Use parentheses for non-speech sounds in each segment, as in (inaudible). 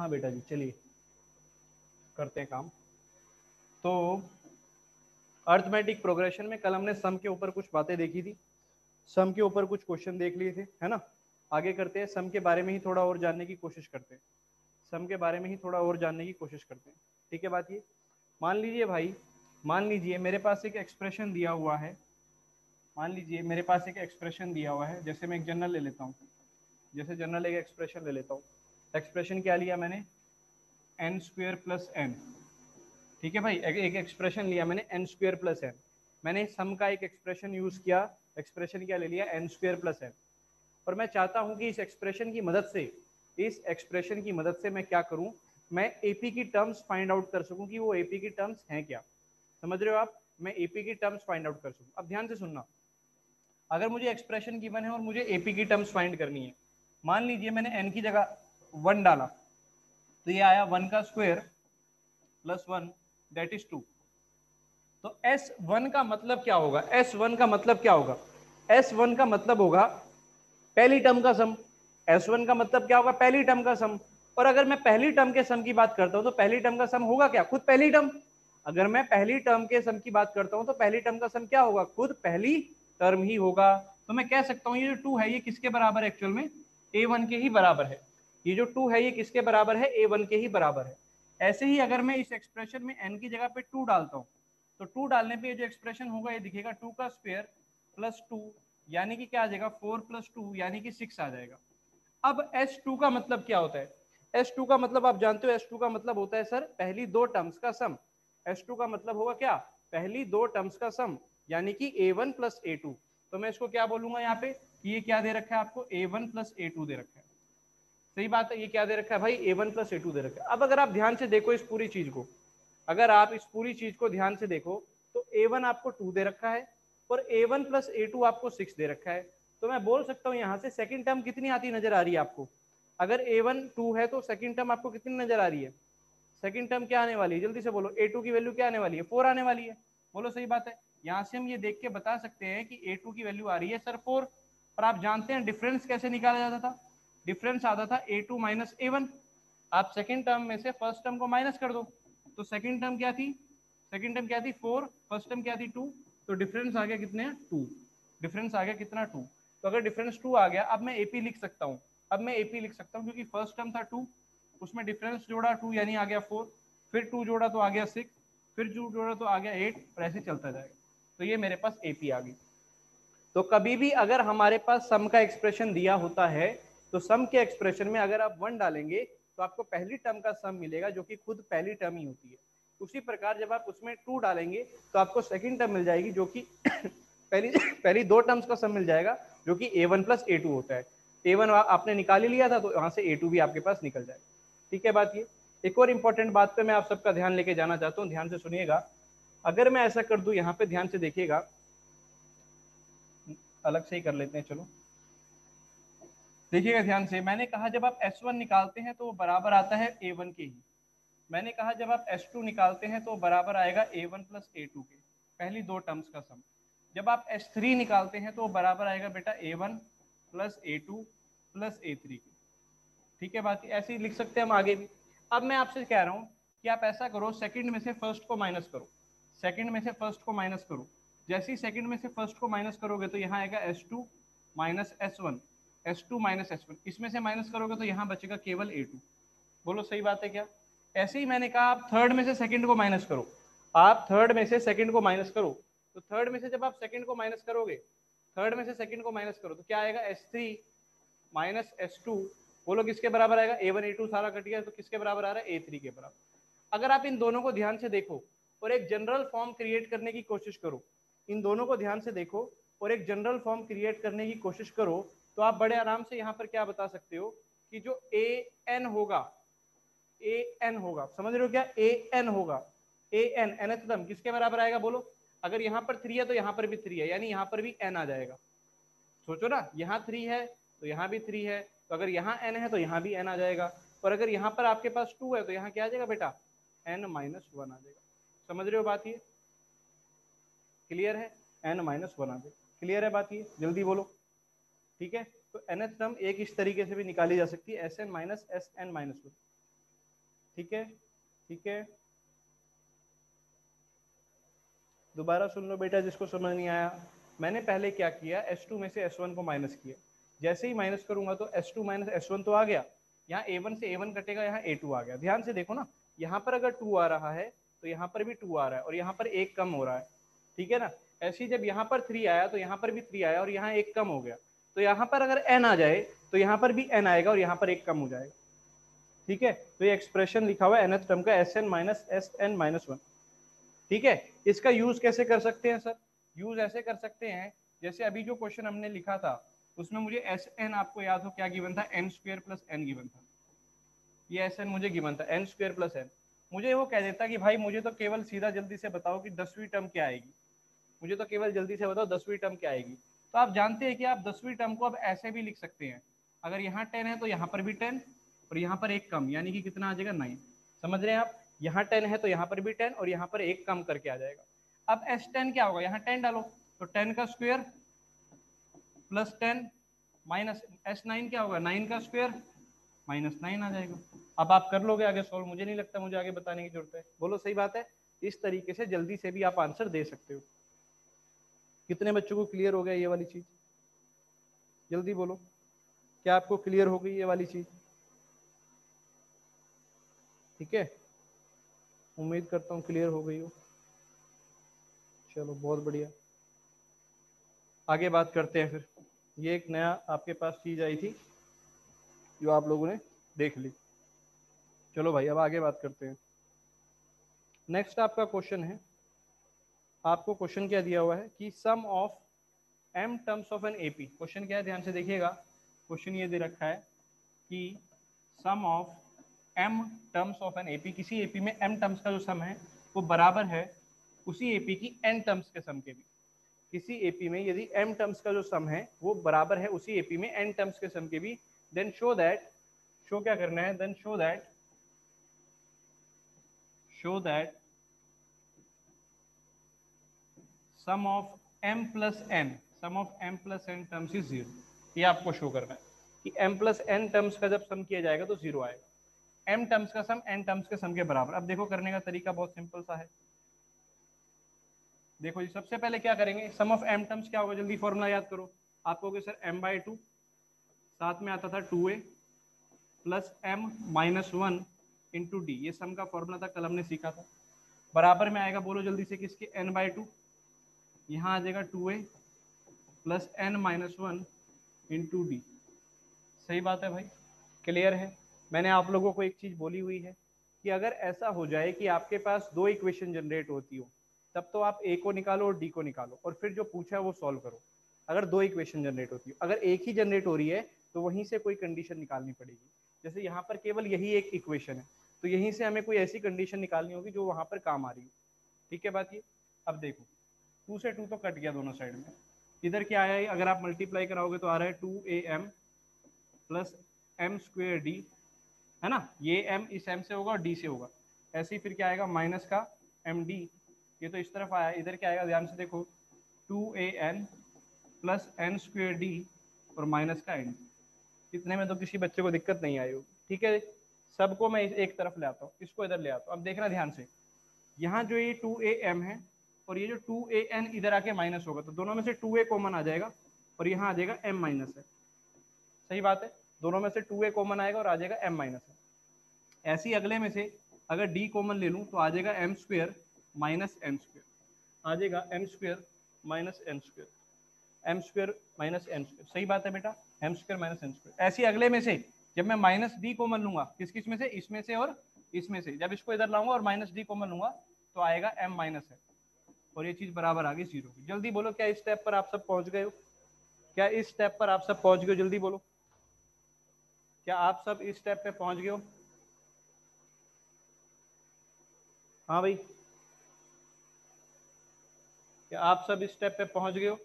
हाँ बेटा जी, चलिए। करते हैं काम। तो अर्थमेटिक प्रोग्रेशन में कल हमने सम के ऊपर कुछ बातें देखी थी। सम के ऊपर कुछ क्वेश्चन देख लिए थे, है ना? आगे करते हैं। सम के बारे में ही थोड़ा और जानने की कोशिश करते हैं। सम के बारे में ही थोड़ा और जानने की कोशिश करते हैं। ठीक है बात ये? मान लीजिए भाई, मान लीजिए मेरे पास एक एक्सप्रेशन दिया हुआ है। मान लीजिए मेरे पास एक एक्सप्रेशन दिया हुआ है। जैसे मैं एक जनरल ले लेता हूँ। जैसे जनरल एक एक्सप्रेशन ले लेता हूँ। एक्सप्रेशन क्या लिया मैंने? एन स्क्वेयर प्लस एन ठीक है भाई? एक एक्सप्रेशन लिया मैंने एन स्क्वेयर प्लस एन मैंने सम का एक एक्सप्रेशन यूज़ किया एक्सप्रेशन क्या ले लिया? एन स्क्वेयर प्लस एन और मैं चाहता हूँ कि इस एक्सप्रेशन की मदद से, इस एक्सप्रेशन की मदद से मैं क्या करूँ? मैं एपी की टर्म्स फाइंड आउट कर सकूँ कि वो एपी की टर्म्स हैं क्या? समझ रहे हो आप? मैं एपी की टर्म्स फाइंड आउट कर सकूँ। अब ध्यान से सुनना। अगर मुझे एक्सप्रेशन गिवन है और मुझे एपी की टर्म्स फाइंड करनी है, मान लीजिए मैंने एन की जगह वन डाला। तो ये आया वन का square plus one that is two तो एस वन का मतलब क्या होगा? एस वन का मतलब क्या होगा? एस वन का मतलब होगा पहली टर्म का सम एस वन का मतलब क्या होगा? पहली टर्म का सम और अगर मैं पहली टर्म के सम की बात करता हूँ तो पहली टर्म का सम होगा क्या? खुद पहली टर्म अगर मैं पहली टर्म के सम की बात करता हूँ तो पहली टर्म का सम क्या होगा? खुद पहली टर्म ही होगा। तो मैं कह सकता हूँ, ये जो टू है, ये किसके बराबर एक्चुअल में? ए वन के ही बराबर है। ये जो टू है, ये किसके बराबर है? ए वन के ही बराबर है। ऐसे ही अगर मैं इस एक्सप्रेशन में एन की जगह पे टू डालता हूँ तो टू डालने पे ये जो एक्सप्रेशन होगा, ये दिखेगा टू का स्क्वेयर प्लस टू यानी कि क्या आ जाएगा? फोर प्लस टू यानी कि सिक्स आ जाएगा। अब एस टू का मतलब क्या होता है? एस टू का मतलब आप जानते हो एस टू का मतलब होता है सर पहली दो टर्म्स का सम एस टू का मतलब होगा क्या? पहली दो टर्म्स का सम यानी कि A one plus A two तो मैं इसको क्या बोलूँगा यहाँ पे? कि ये क्या दे रखा है आपको? A one plus A two दे रखा है। सही बात है, ये क्या दे रखा है भाई? A one plus A two दे रखा है। अब अगर आप ध्यान से देखो इस पूरी चीज़ को, अगर आप इस पूरी चीज़ को ध्यान से देखो तो ए वन आपको टू दे रखा है और A one plus A two आपको सिक्स दे रखा है। तो मैं बोल सकता हूँ यहाँ से सेकंड टर्म कितनी आती नज़र आ रही है आपको? अगर ए वन टू है तो सेकेंड टर्म आपको कितनी नज़र आ रही है? सेकेंड टर्म क्या आने वाली है? जल्दी से बोलो। ए टू की वैल्यू क्या आने वाली है? फोर आने वाली है। बोलो, सही बात है। यहाँ से हम ये देख के बता सकते हैं कि ए टू की वैल्यू आ रही है सर फोर और आप जानते हैं डिफरेंस कैसे निकाला जाता था? डिफरेंस आता था A two minus A one आप सेकेंड टर्म में से फ़र्स्ट टर्म को माइनस कर दो। तो सेकेंड टर्म क्या थी? सेकेंड टर्म क्या थी? फोर फ़र्स्ट टर्म क्या थी? टू तो डिफरेंस आ गया कितने टू डिफरेंस आ गया कितना? टू तो अगर डिफरेंस टू आ गया, अब मैं एपी लिख सकता हूँ। अब मैं एपी लिख सकता हूँ क्योंकि फ़र्स्ट टर्म था टू उसमें डिफरेंस जोड़ा टू यानी आ गया फोर फिर टू जोड़ा तो आ गया सिक्स फिर टू जोड़ा तो आ गया एट और ऐसे चलता जाएगा। तो ये मेरे पास एपी आ गई। तो कभी भी अगर हमारे पास सम का एक्सप्रेशन दिया होता है तो सम के एक्सप्रेशन में अगर आप वन डालेंगे तो आपको पहली टर्म का सम मिलेगा, जो कि खुद पहली टर्म ही होती है। उसी प्रकार जब आप उसमें टू डालेंगे तो आपको सेकेंड टर्म मिल जाएगी, जो कि (coughs) पहली पहली दो टर्म्स का सम मिल जाएगा, जो कि A one plus A two होता है। ए वन आपने निकाल ही लिया था तो वहाँ से ए टू भी आपके पास निकल जाएगा। ठीक है बात ये? एक और इम्पोर्टेंट बात पे मैं आप सबका ध्यान लेके जाना चाहता हूँ, ध्यान से सुनिएगा। अगर मैं ऐसा कर दूँ, यहाँ पे ध्यान से देखिएगा। अलग से ही कर लेते हैं, चलो। देखिएगा ध्यान से, मैंने कहा जब आप S1 निकालते हैं तो वो बराबर आता है A1 के ही। मैंने कहा जब आप S2 निकालते हैं तो बराबर आएगा A1 प्लस ए के। पहली दो टर्म्स का सम जब आप S3 निकालते हैं तो बराबर आएगा बेटा A1 plus A two plus A three के। ठीक है, बाकी ऐसे ही लिख सकते हैं हम आगे भी। अब मैं आपसे कह रहा हूँ कि आप ऐसा करो सेकंड में से फ़र्स्ट को माइनस करो। सेकंड में से फ़र्स्ट को माइनस करो। जैसे ही सेकंड में से फ़र्स्ट को माइनस करोगे तो यहाँ आएगा S two minus S one S two minus S one इसमें से माइनस करोगे तो यहाँ बचेगा केवल ए टू बोलो, सही बात है क्या? ऐसे ही मैंने कहा, आप थर्ड में से सेकंड को माइनस करो। आप थर्ड में से सेकंड को माइनस करो। तो थर्ड में से जब आप सेकंड को माइनस करोगे थर्ड में से सेकंड को माइनस करो तो क्या आएगा? S three minus S two बोलो, किसके बराबर आएगा? ए वन ए टू सारा कट गया तो किसके बराबर आ रहा है? ए थ्री के बराबर। अगर आप इन दोनों को ध्यान से देखो और एक जनरल फॉर्म क्रिएट करने की कोशिश करो, इन दोनों को ध्यान से देखो और एक जनरल फॉर्म क्रिएट करने की कोशिश करो तो आप बड़े आराम से यहाँ पर क्या बता सकते हो कि जो ए एन होगा, ए एन होगा, समझ रहे हो क्या? ए एन होगा, ए एन एन एथम किसके बराबर आएगा बोलो? अगर यहाँ पर थ्री है तो यहाँ पर भी थ्री है, यानी यहाँ पर भी एन आ जाएगा। सोचो ना, यहाँ थ्री है तो यहाँ भी थ्री है तो अगर यहाँ एन है तो यहाँ भी एन आ जाएगा। और अगर यहाँ पर आपके पास टू है तो यहाँ क्या आ जाएगा बेटा? एन माइनस वन आ जाएगा। समझ रहे हो बात ये? क्लियर है? एन माइनस वन आ जाएगा। क्लियर है बात ये? जल्दी बोलो। ठीक है? तो एन एच टर्म एक इस तरीके से भी निकाली जा सकती है S N minus S N minus one ठीक है? ठीक है? दोबारा सुन लो बेटा, जिसको समझ नहीं आया। मैंने पहले क्या किया S2 में से S1 को माइनस किया। जैसे ही माइनस करूँगा तो S2 माइनस एस वन तो आ गया। यहाँ A1 से A1 कटेगा, यहाँ A2 आ गया। ध्यान से देखो ना, यहाँ पर अगर 2 आ रहा है तो यहाँ पर भी 2 आ रहा है और यहाँ पर एक कम हो रहा है। ठीक है ना? ऐसे जब यहाँ पर 3 आया तो यहाँ पर भी 3 आया और यहाँ एक कम हो गया। तो यहाँ पर अगर एन आ जाए तो यहाँ पर भी एन आएगा और यहाँ पर एक कम हो जाएगा। ठीक है? तो ये एक्सप्रेशन लिखा हुआ है एनथ टर्म का S N minus S N minus one ठीक है? इसका यूज़ कैसे कर सकते हैं सर यूज़ ऐसे कर सकते हैं, जैसे अभी जो क्वेश्चन हमने लिखा था, उसमें मुझे एस एन आपको याद हो क्या गिवन था? N square plus N given था। ये एस एन मुझे गिवन था एन स्क्वेयर प्लस एन मुझे वो कह देता कि भाई, मुझे तो केवल सीधा जल्दी से बताओ कि दसवीं टर्म क्या आएगी। मुझे तो केवल जल्दी से बताओ दसवीं टर्म क्या आएगी। तो आप जानते हैं कि आप दसवीं टर्म को अब ऐसे भी लिख सकते हैं। अगर यहाँ टेन है तो यहाँ पर भी टेन और यहाँ पर एक कम, यानी कि कितना आ जाएगा नाइन समझ रहे हैं आप? यहाँ टेन है तो यहाँ पर भी टेन और यहाँ पर एक कम करके आ जाएगा। अब एस टेन क्या होगा? यहाँ टेन डालो तो टेन का square plus ten minus S nine क्या होगा? नाइन का स्क्वेयर माइनस नाइन आ जाएगा। अब आप कर लोगे आगे सॉल्व मुझे नहीं लगता, मुझे आगे बताने की ज़रूरत है। बोलो, सही बात है? इस तरीके से जल्दी से भी आप आंसर दे सकते हो। कितने बच्चों को क्लियर हो गया ये वाली चीज़? जल्दी बोलो। क्या आपको क्लियर हो गई ये वाली चीज़? ठीक है? उम्मीद करता हूँ क्लियर हो गई हो। चलो, बहुत बढ़िया। आगे बात करते हैं फिर। ये एक नया आपके पास चीज़ आई थी, जो आप लोगों ने देख ली। चलो भाई, अब आगे बात करते हैं। नेक्स्ट आपका क्वेश्चन है आपको क्वेश्चन क्या दिया हुआ है कि sum of M terms of an AP question क्या है? ध्यान से देखिएगा। क्वेश्चन ये दे रखा है कि sum of M terms of an AP किसी एपी में एम टर्म्स का जो सम है, वो बराबर है उसी एपी की एन टर्म्स के सम के भी। किसी एपी में यदि एम टर्म्स का जो सम है, वो बराबर है उसी एपी में एन टर्म्स के सम के भी देन शो दैट शो क्या करना है? Then show that show that sum of m plus N sum of m plus N terms is zero ये आपको शो करना है कि m प्लस एन टर्म्स का जब सम किया जाएगा तो ज़ीरो आएगा। m टर्म्स का सम n टर्म्स के सम के बराबर। अब देखो करने का तरीका बहुत सिंपल सा है। देखो जी, सबसे पहले क्या करेंगे? सम ऑफ़ m टर्म्स क्या होगा? जल्दी फॉर्मूला याद करो। आपको सर, m बाई टू साथ में आता था two A plus M minus one into D ये सम का फॉर्मूला था, कल हमने सीखा था। बराबर में आएगा, बोलो जल्दी से किसके? n बाई टू यहाँ आ जाएगा two A plus N minus one into D सही बात है भाई? क्लियर है? मैंने आप लोगों को एक चीज़ बोली हुई है कि अगर ऐसा हो जाए कि आपके पास दो इक्वेशन जनरेट होती हो, तब तो आप ए को निकालो और डी को निकालो और फिर जो पूछा है वो सॉल्व करो। अगर दो इक्वेशन जनरेट होती हो, अगर एक ही जनरेट हो रही है तो वहीं से कोई कंडीशन निकालनी पड़ेगी। जैसे यहाँ पर केवल यही एक इक्वेशन है तो यहीं से हमें कोई ऐसी कंडीशन निकालनी होगी जो वहाँ पर काम आ रही हो। ठीक है बात ये? अब देखो। टू से टू तो कट गया दोनों साइड में। इधर क्या आया है? अगर आप मल्टीप्लाई कराओगे तो आ रहा है two A M plus M square D है ना? ये एम इस एम से होगा और डी से होगा। ऐसे ही फिर क्या आएगा? माइनस का एम डी ये तो इस तरफ़ आया। इधर क्या आएगा? ध्यान से देखो। Two A N plus N square D और माइनस का एन इतने में तो किसी बच्चे को दिक्कत नहीं आई होगी ठीक है? सबको मैं एक तरफ़ ले आता हूँ। इसको इधर ले आता हूँ। अब देखना ध्यान से। यहाँ जो ये टू ए एम है और ये जो टू ए एन इधर आके माइनस होगा तो दोनों में से टू ए कॉमन आ जाएगा और यहाँ आ जाएगा एम माइनस है। सही बात है? दोनों में से टू ए कॉमन आएगा और आ जाएगा एम माइनस है। ऐसी अगले में से अगर डी कॉमन ले लूँ तो आ जाएगा M square minus N square. आ जाएगा M square minus N square. M square minus N square. सही बात है बेटा? M square minus N square. ऐसी अगले में से जब मैं माइनस डी कॉमन लूँगा, किस किसमें से? इसमें से और इसमें से। जब इसको इधर लाऊँगा और माइनस डी कॉमन लूँगा तो आएगा एम माइनस है। और ये चीज़ बराबर आ गई ज़ीरो जल्दी बोलो, क्या इस स्टेप पर आप सब पहुँच गए हो? क्या इस स्टेप पर आप सब पहुँच गए हो? जल्दी बोलो। क्या आप सब इस स्टेप पे पहुँच गए हो? हाँ भाई। क्या आप सब इस स्टेप पे पहुँच गए हो?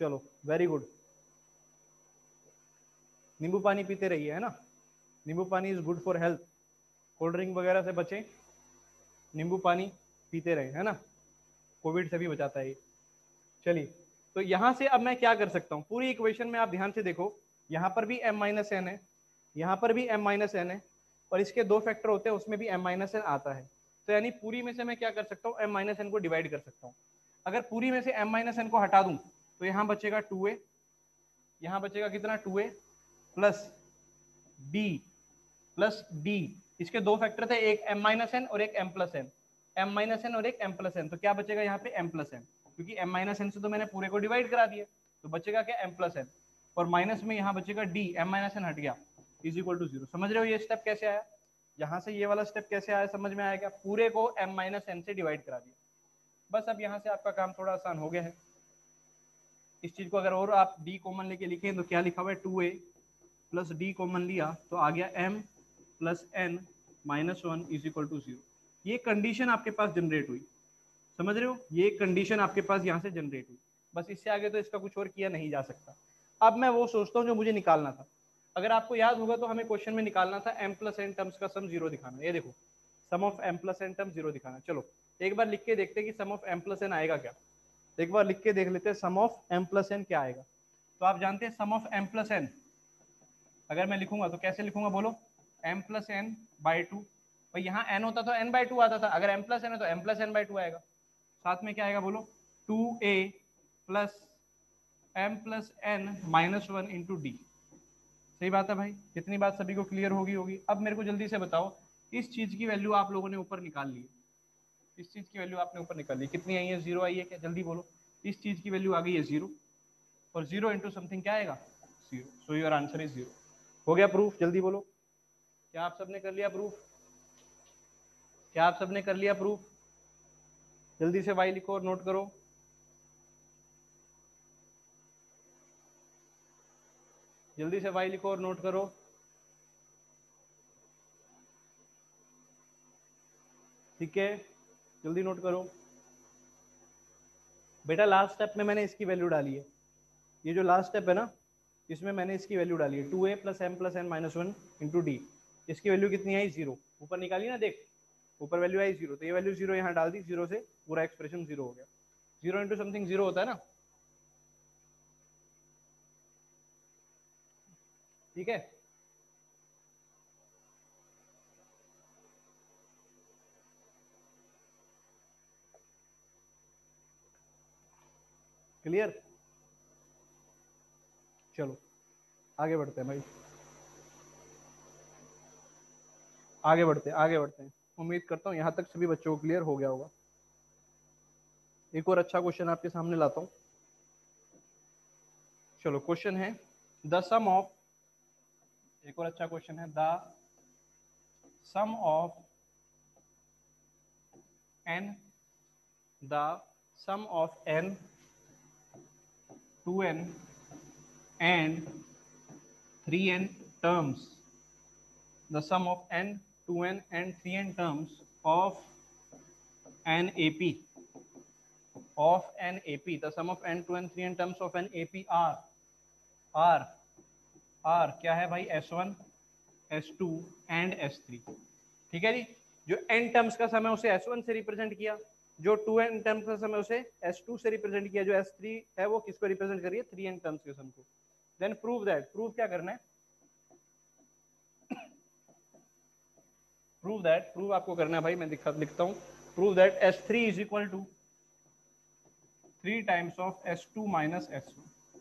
चलो वेरी गुड नींबू पानी पीते रहिए, है ना? Nimbu pani is good for health cold drink वगैरह से बचें। नींबू पानी पीते रहे, है ना? कोविड से भी बचाता है चलिए तो यहाँ से अब मैं क्या कर सकता हूँ? पूरी इक्वेशन में आप ध्यान से देखो, यहाँ पर भी m माइनस एन है, यहाँ पर भी m माइनस एन है, और इसके दो फैक्टर होते हैं, उसमें भी एम माइनस एन आता है। तो यानी पूरी में से मैं क्या कर सकता हूँ? एम माइनस एन को डिवाइड कर सकता हूँ। अगर पूरी में से एम माइनस एन को हटा दूँ तो यहाँ बचेगा टू ए यहाँ बचेगा कितना? Two A plus B plus D इसके दो फैक्टर थे, एक एम माइनस एन और एक M plus N M minus N और एक एम प्लस एन तो क्या बचेगा यहाँ पे एम प्लस एन क्योंकि एम माइनस एन से तो मैंने पूरे को डिवाइड करा दिया तो बचेगा क्या एम प्लस एन और माइनस में यहाँ बचेगा डी एम माइनस एन हट गया इज़ इक्वल टू ज़ीरो समझ रहे हो ये स्टेप कैसे आया? यहाँ से ये वाला स्टेप कैसे आया समझ में आया आएगा? पूरे को एम माइनस एन से डिवाइड करा दिया। बस अब यहाँ से आपका काम थोड़ा आसान हो गया है। इस चीज़ को अगर और आप डी कॉमन लेके लिखें तो क्या लिखा हुआ है? Two A plus D common लिया तो आ गया M plus N minus one is equal to zero ये कंडीशन आपके पास जनरेट हुई। समझ रहे हो? ये कंडीशन आपके पास यहाँ से जनरेट हुई। बस इससे आगे तो इसका कुछ और किया नहीं जा सकता। अब मैं वो सोचता हूँ जो मुझे निकालना था। अगर आपको याद होगा तो हमें क्वेश्चन में निकालना था एम प्लस एन टर्म्स का सम ज़ीरो दिखाना। ये देखो sum of M plus N term zero दिखाना। चलो, एक बार लिख के देखते हैं कि sum of M plus N आएगा क्या। एक बार लिख के देख लेते हैं sum of M plus N क्या आएगा। तो आप जानते हैं sum of M plus N अगर मैं लिखूँगा तो कैसे लिखूँगा बोलो? M plus N by two भाई यहाँ एन होता तो एन बाई टू आता था। अगर एम प्लस एन है तो M plus N by two आएगा। साथ में क्या आएगा बोलो? Two A plus M plus N minus one into D सही बात है भाई? कितनी बात सभी को क्लियर होगी होगी। अब मेरे को जल्दी से बताओ, इस चीज़ की वैल्यू आप लोगों ने ऊपर निकाल ली इस चीज़ की वैल्यू आपने ऊपर निकाल ली कितनी आई है? ज़ीरो आई है क्या? जल्दी बोलो। इस चीज़ की वैल्यू आ गई है ज़ीरो और ज़ीरो इंटू समथिंग क्या आएगा? Zero so your answer is zero हो गया प्रूफ जल्दी बोलो। क्या आप सबने कर लिया प्रूफ क्या आप सबने कर लिया प्रूफ जल्दी से वाई लिखो और नोट करो। जल्दी से वाई लिखो और नोट करो। ठीक है, जल्दी नोट करो। बेटा लास्ट स्टेप में मैंने इसकी वैल्यू डाली है। ये जो लास्ट स्टेप है ना, इसमें मैंने इसकी वैल्यू डाली है। Two A plus M plus N minus one into D इसकी वैल्यू कितनी आई? ज़ीरो ऊपर निकाली ना, देख। ऊपर वैल्यू आई ज़ीरो तो ये वैल्यू ज़ीरो यहाँ डाल दी ज़ीरो से पूरा एक्सप्रेशन ज़ीरो हो गया। ज़ीरो इंटू समथिंग ज़ीरो होता है ना? ठीक है? क्लियर चलो, आगे बढ़ते हैं भाई। आगे बढ़ते हैं, आगे बढ़ते हैं। उम्मीद करता हूँ यहाँ तक सभी बच्चों को क्लियर हो गया होगा। एक और अच्छा क्वेश्चन आपके सामने लाता हूँ। चलो क्वेश्चन है द सम ऑफ़ एक और अच्छा क्वेश्चन है the sum of N the sum of N two N and three N terms the sum of N 2n and 3n terms of an AP of an AP the sum of n 2n 3n terms of an AP are are are, क्या है भाई? S1 S2 and S3 ठीक है जी? जो n terms का समय उसे S1 से रिप्रेजेंट किया, जो 2n टर्म्स का समय उसे S2 से रिप्रेजेंट किया, जो S3 है, वो किसको रिप्रेजेंट कर रही है? 3n टर्म्स के सम को. देन प्रूव दैट प्रूव क्या करना है? प्रूव दैट प्रूव आपको करना है भाई, मैं दिखा लिखता हूँ। Prove that S three is equal to three times of S two minus S one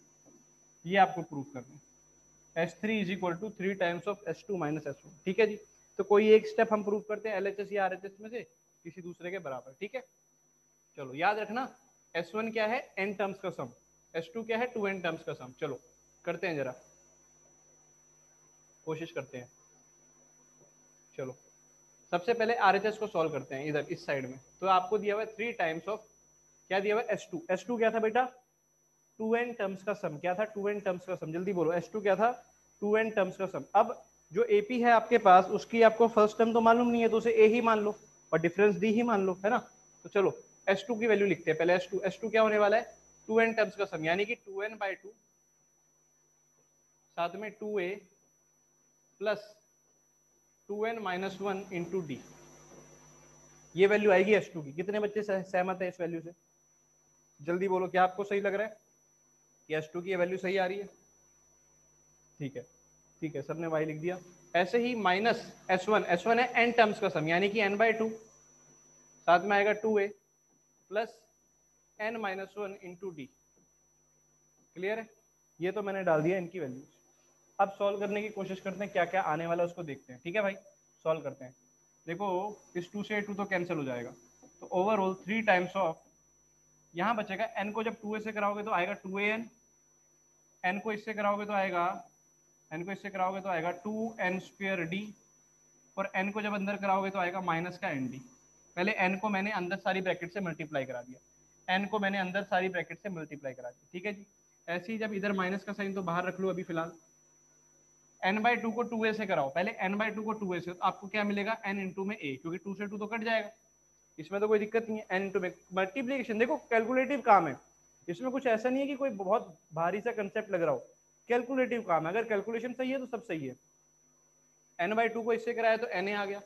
ये आपको प्रूव करना है। S three is equal to three times of S two minus S one ठीक है जी? तो कोई एक स्टेप हम प्रूव करते हैं एल एच एस या आर एच एस में से, किसी दूसरे के बराबर, ठीक है? चलो, याद रखना एस वन क्या है? एन टर्म्स का सम एस टू क्या है? टू एन टर्म्स का सम चलो, करते हैं जरा। कोशिश करते हैं। चलो। सबसे पहले आर को सॉल्व करते हैं इधर, इस साइड में। तो आपको दिया हुआ थ्री टाइम्स ऑफ़ क्या दिया हुआ एस टू एस टू क्या था बेटा? टू एन टर्म्स का सम क्या था? टू एन टर्म्स का सम जल्दी बोलो। एस टू क्या था? टू एन टर्म्स का सम अब जो एपी है आपके पास, उसकी आपको फ़र्स्ट टर्म तो मालूम नहीं है तो उसे ए ही मान लो और डिफरेंस डी ही मान लो, है ना? तो चलो एस टू की वैल्यू लिखते हैं। पहले एस टू एस टू क्या होने वाला है? टू एन टर्म्स का सम यानी कि टू एन बाई टू साथ में two A plus two N minus one into D. ये वैल्यू आएगी एस टू की। कितने बच्चे सहमत है इस वैल्यू से? जल्दी बोलो, क्या आपको सही लग रहा है? कि एस टू की ये वैल्यू सही आ रही है? ठीक है ठीक है, सबने वाई लिख दिया। ऐसे ही minus S one S one है एन टर्म्स का सम यानी कि एन बाई टू साथ में आएगा two A plus N minus one into D clear है? ये तो मैंने डाल दिया इनकी वैल्यूज़ अब सॉल्व करने की कोशिश करते हैं क्या क्या आने वाला उसको देखते हैं। ठीक है भाई? सॉल्व करते हैं। देखो, इस टू से टू तो कैंसिल हो जाएगा। तो ओवरऑल थ्री टाइम्स ऑफ़ यहाँ बचेगा। एन को जब टू ए से कराओगे तो आएगा टू ए एन एन को इससे कराओगे तो आएगा एन को इससे कराओगे तो आएगा टू एन स्क्वेयर डी और एन को जब अंदर कराओगे तो आएगा माइनस का एन डी पहले एन को मैंने अंदर सारी ब्रैकेट से मल्टीप्लाई करा दिया। एन को मैंने अंदर सारी ब्रैकेट से मल्टीप्लाई करा दिया। ठीक है जी? ऐसे ही जब इधर माइनस का साइन तो बाहर रख लो अभी फ़िलहाल। एन बाई टू को टू ए से कराओ। पहले एन बाई टू को टू ए से तो आपको क्या मिलेगा? एन इंटू में ए क्योंकि टू से टू तो कट जाएगा। इसमें तो कोई दिक्कत नहीं है। एन इंटू में मल्टीप्लीकेशन देखो कैलकुलेटिव काम है। इसमें कुछ ऐसा नहीं है कि कोई बहुत भारी सा कंसेप्ट लग रहा हो। कैलकुलेटिव काम है। अगर कैलकुलेशन सही है तो सब सही है। एन बाई टू को इससे कराया तो एन ए आ गया।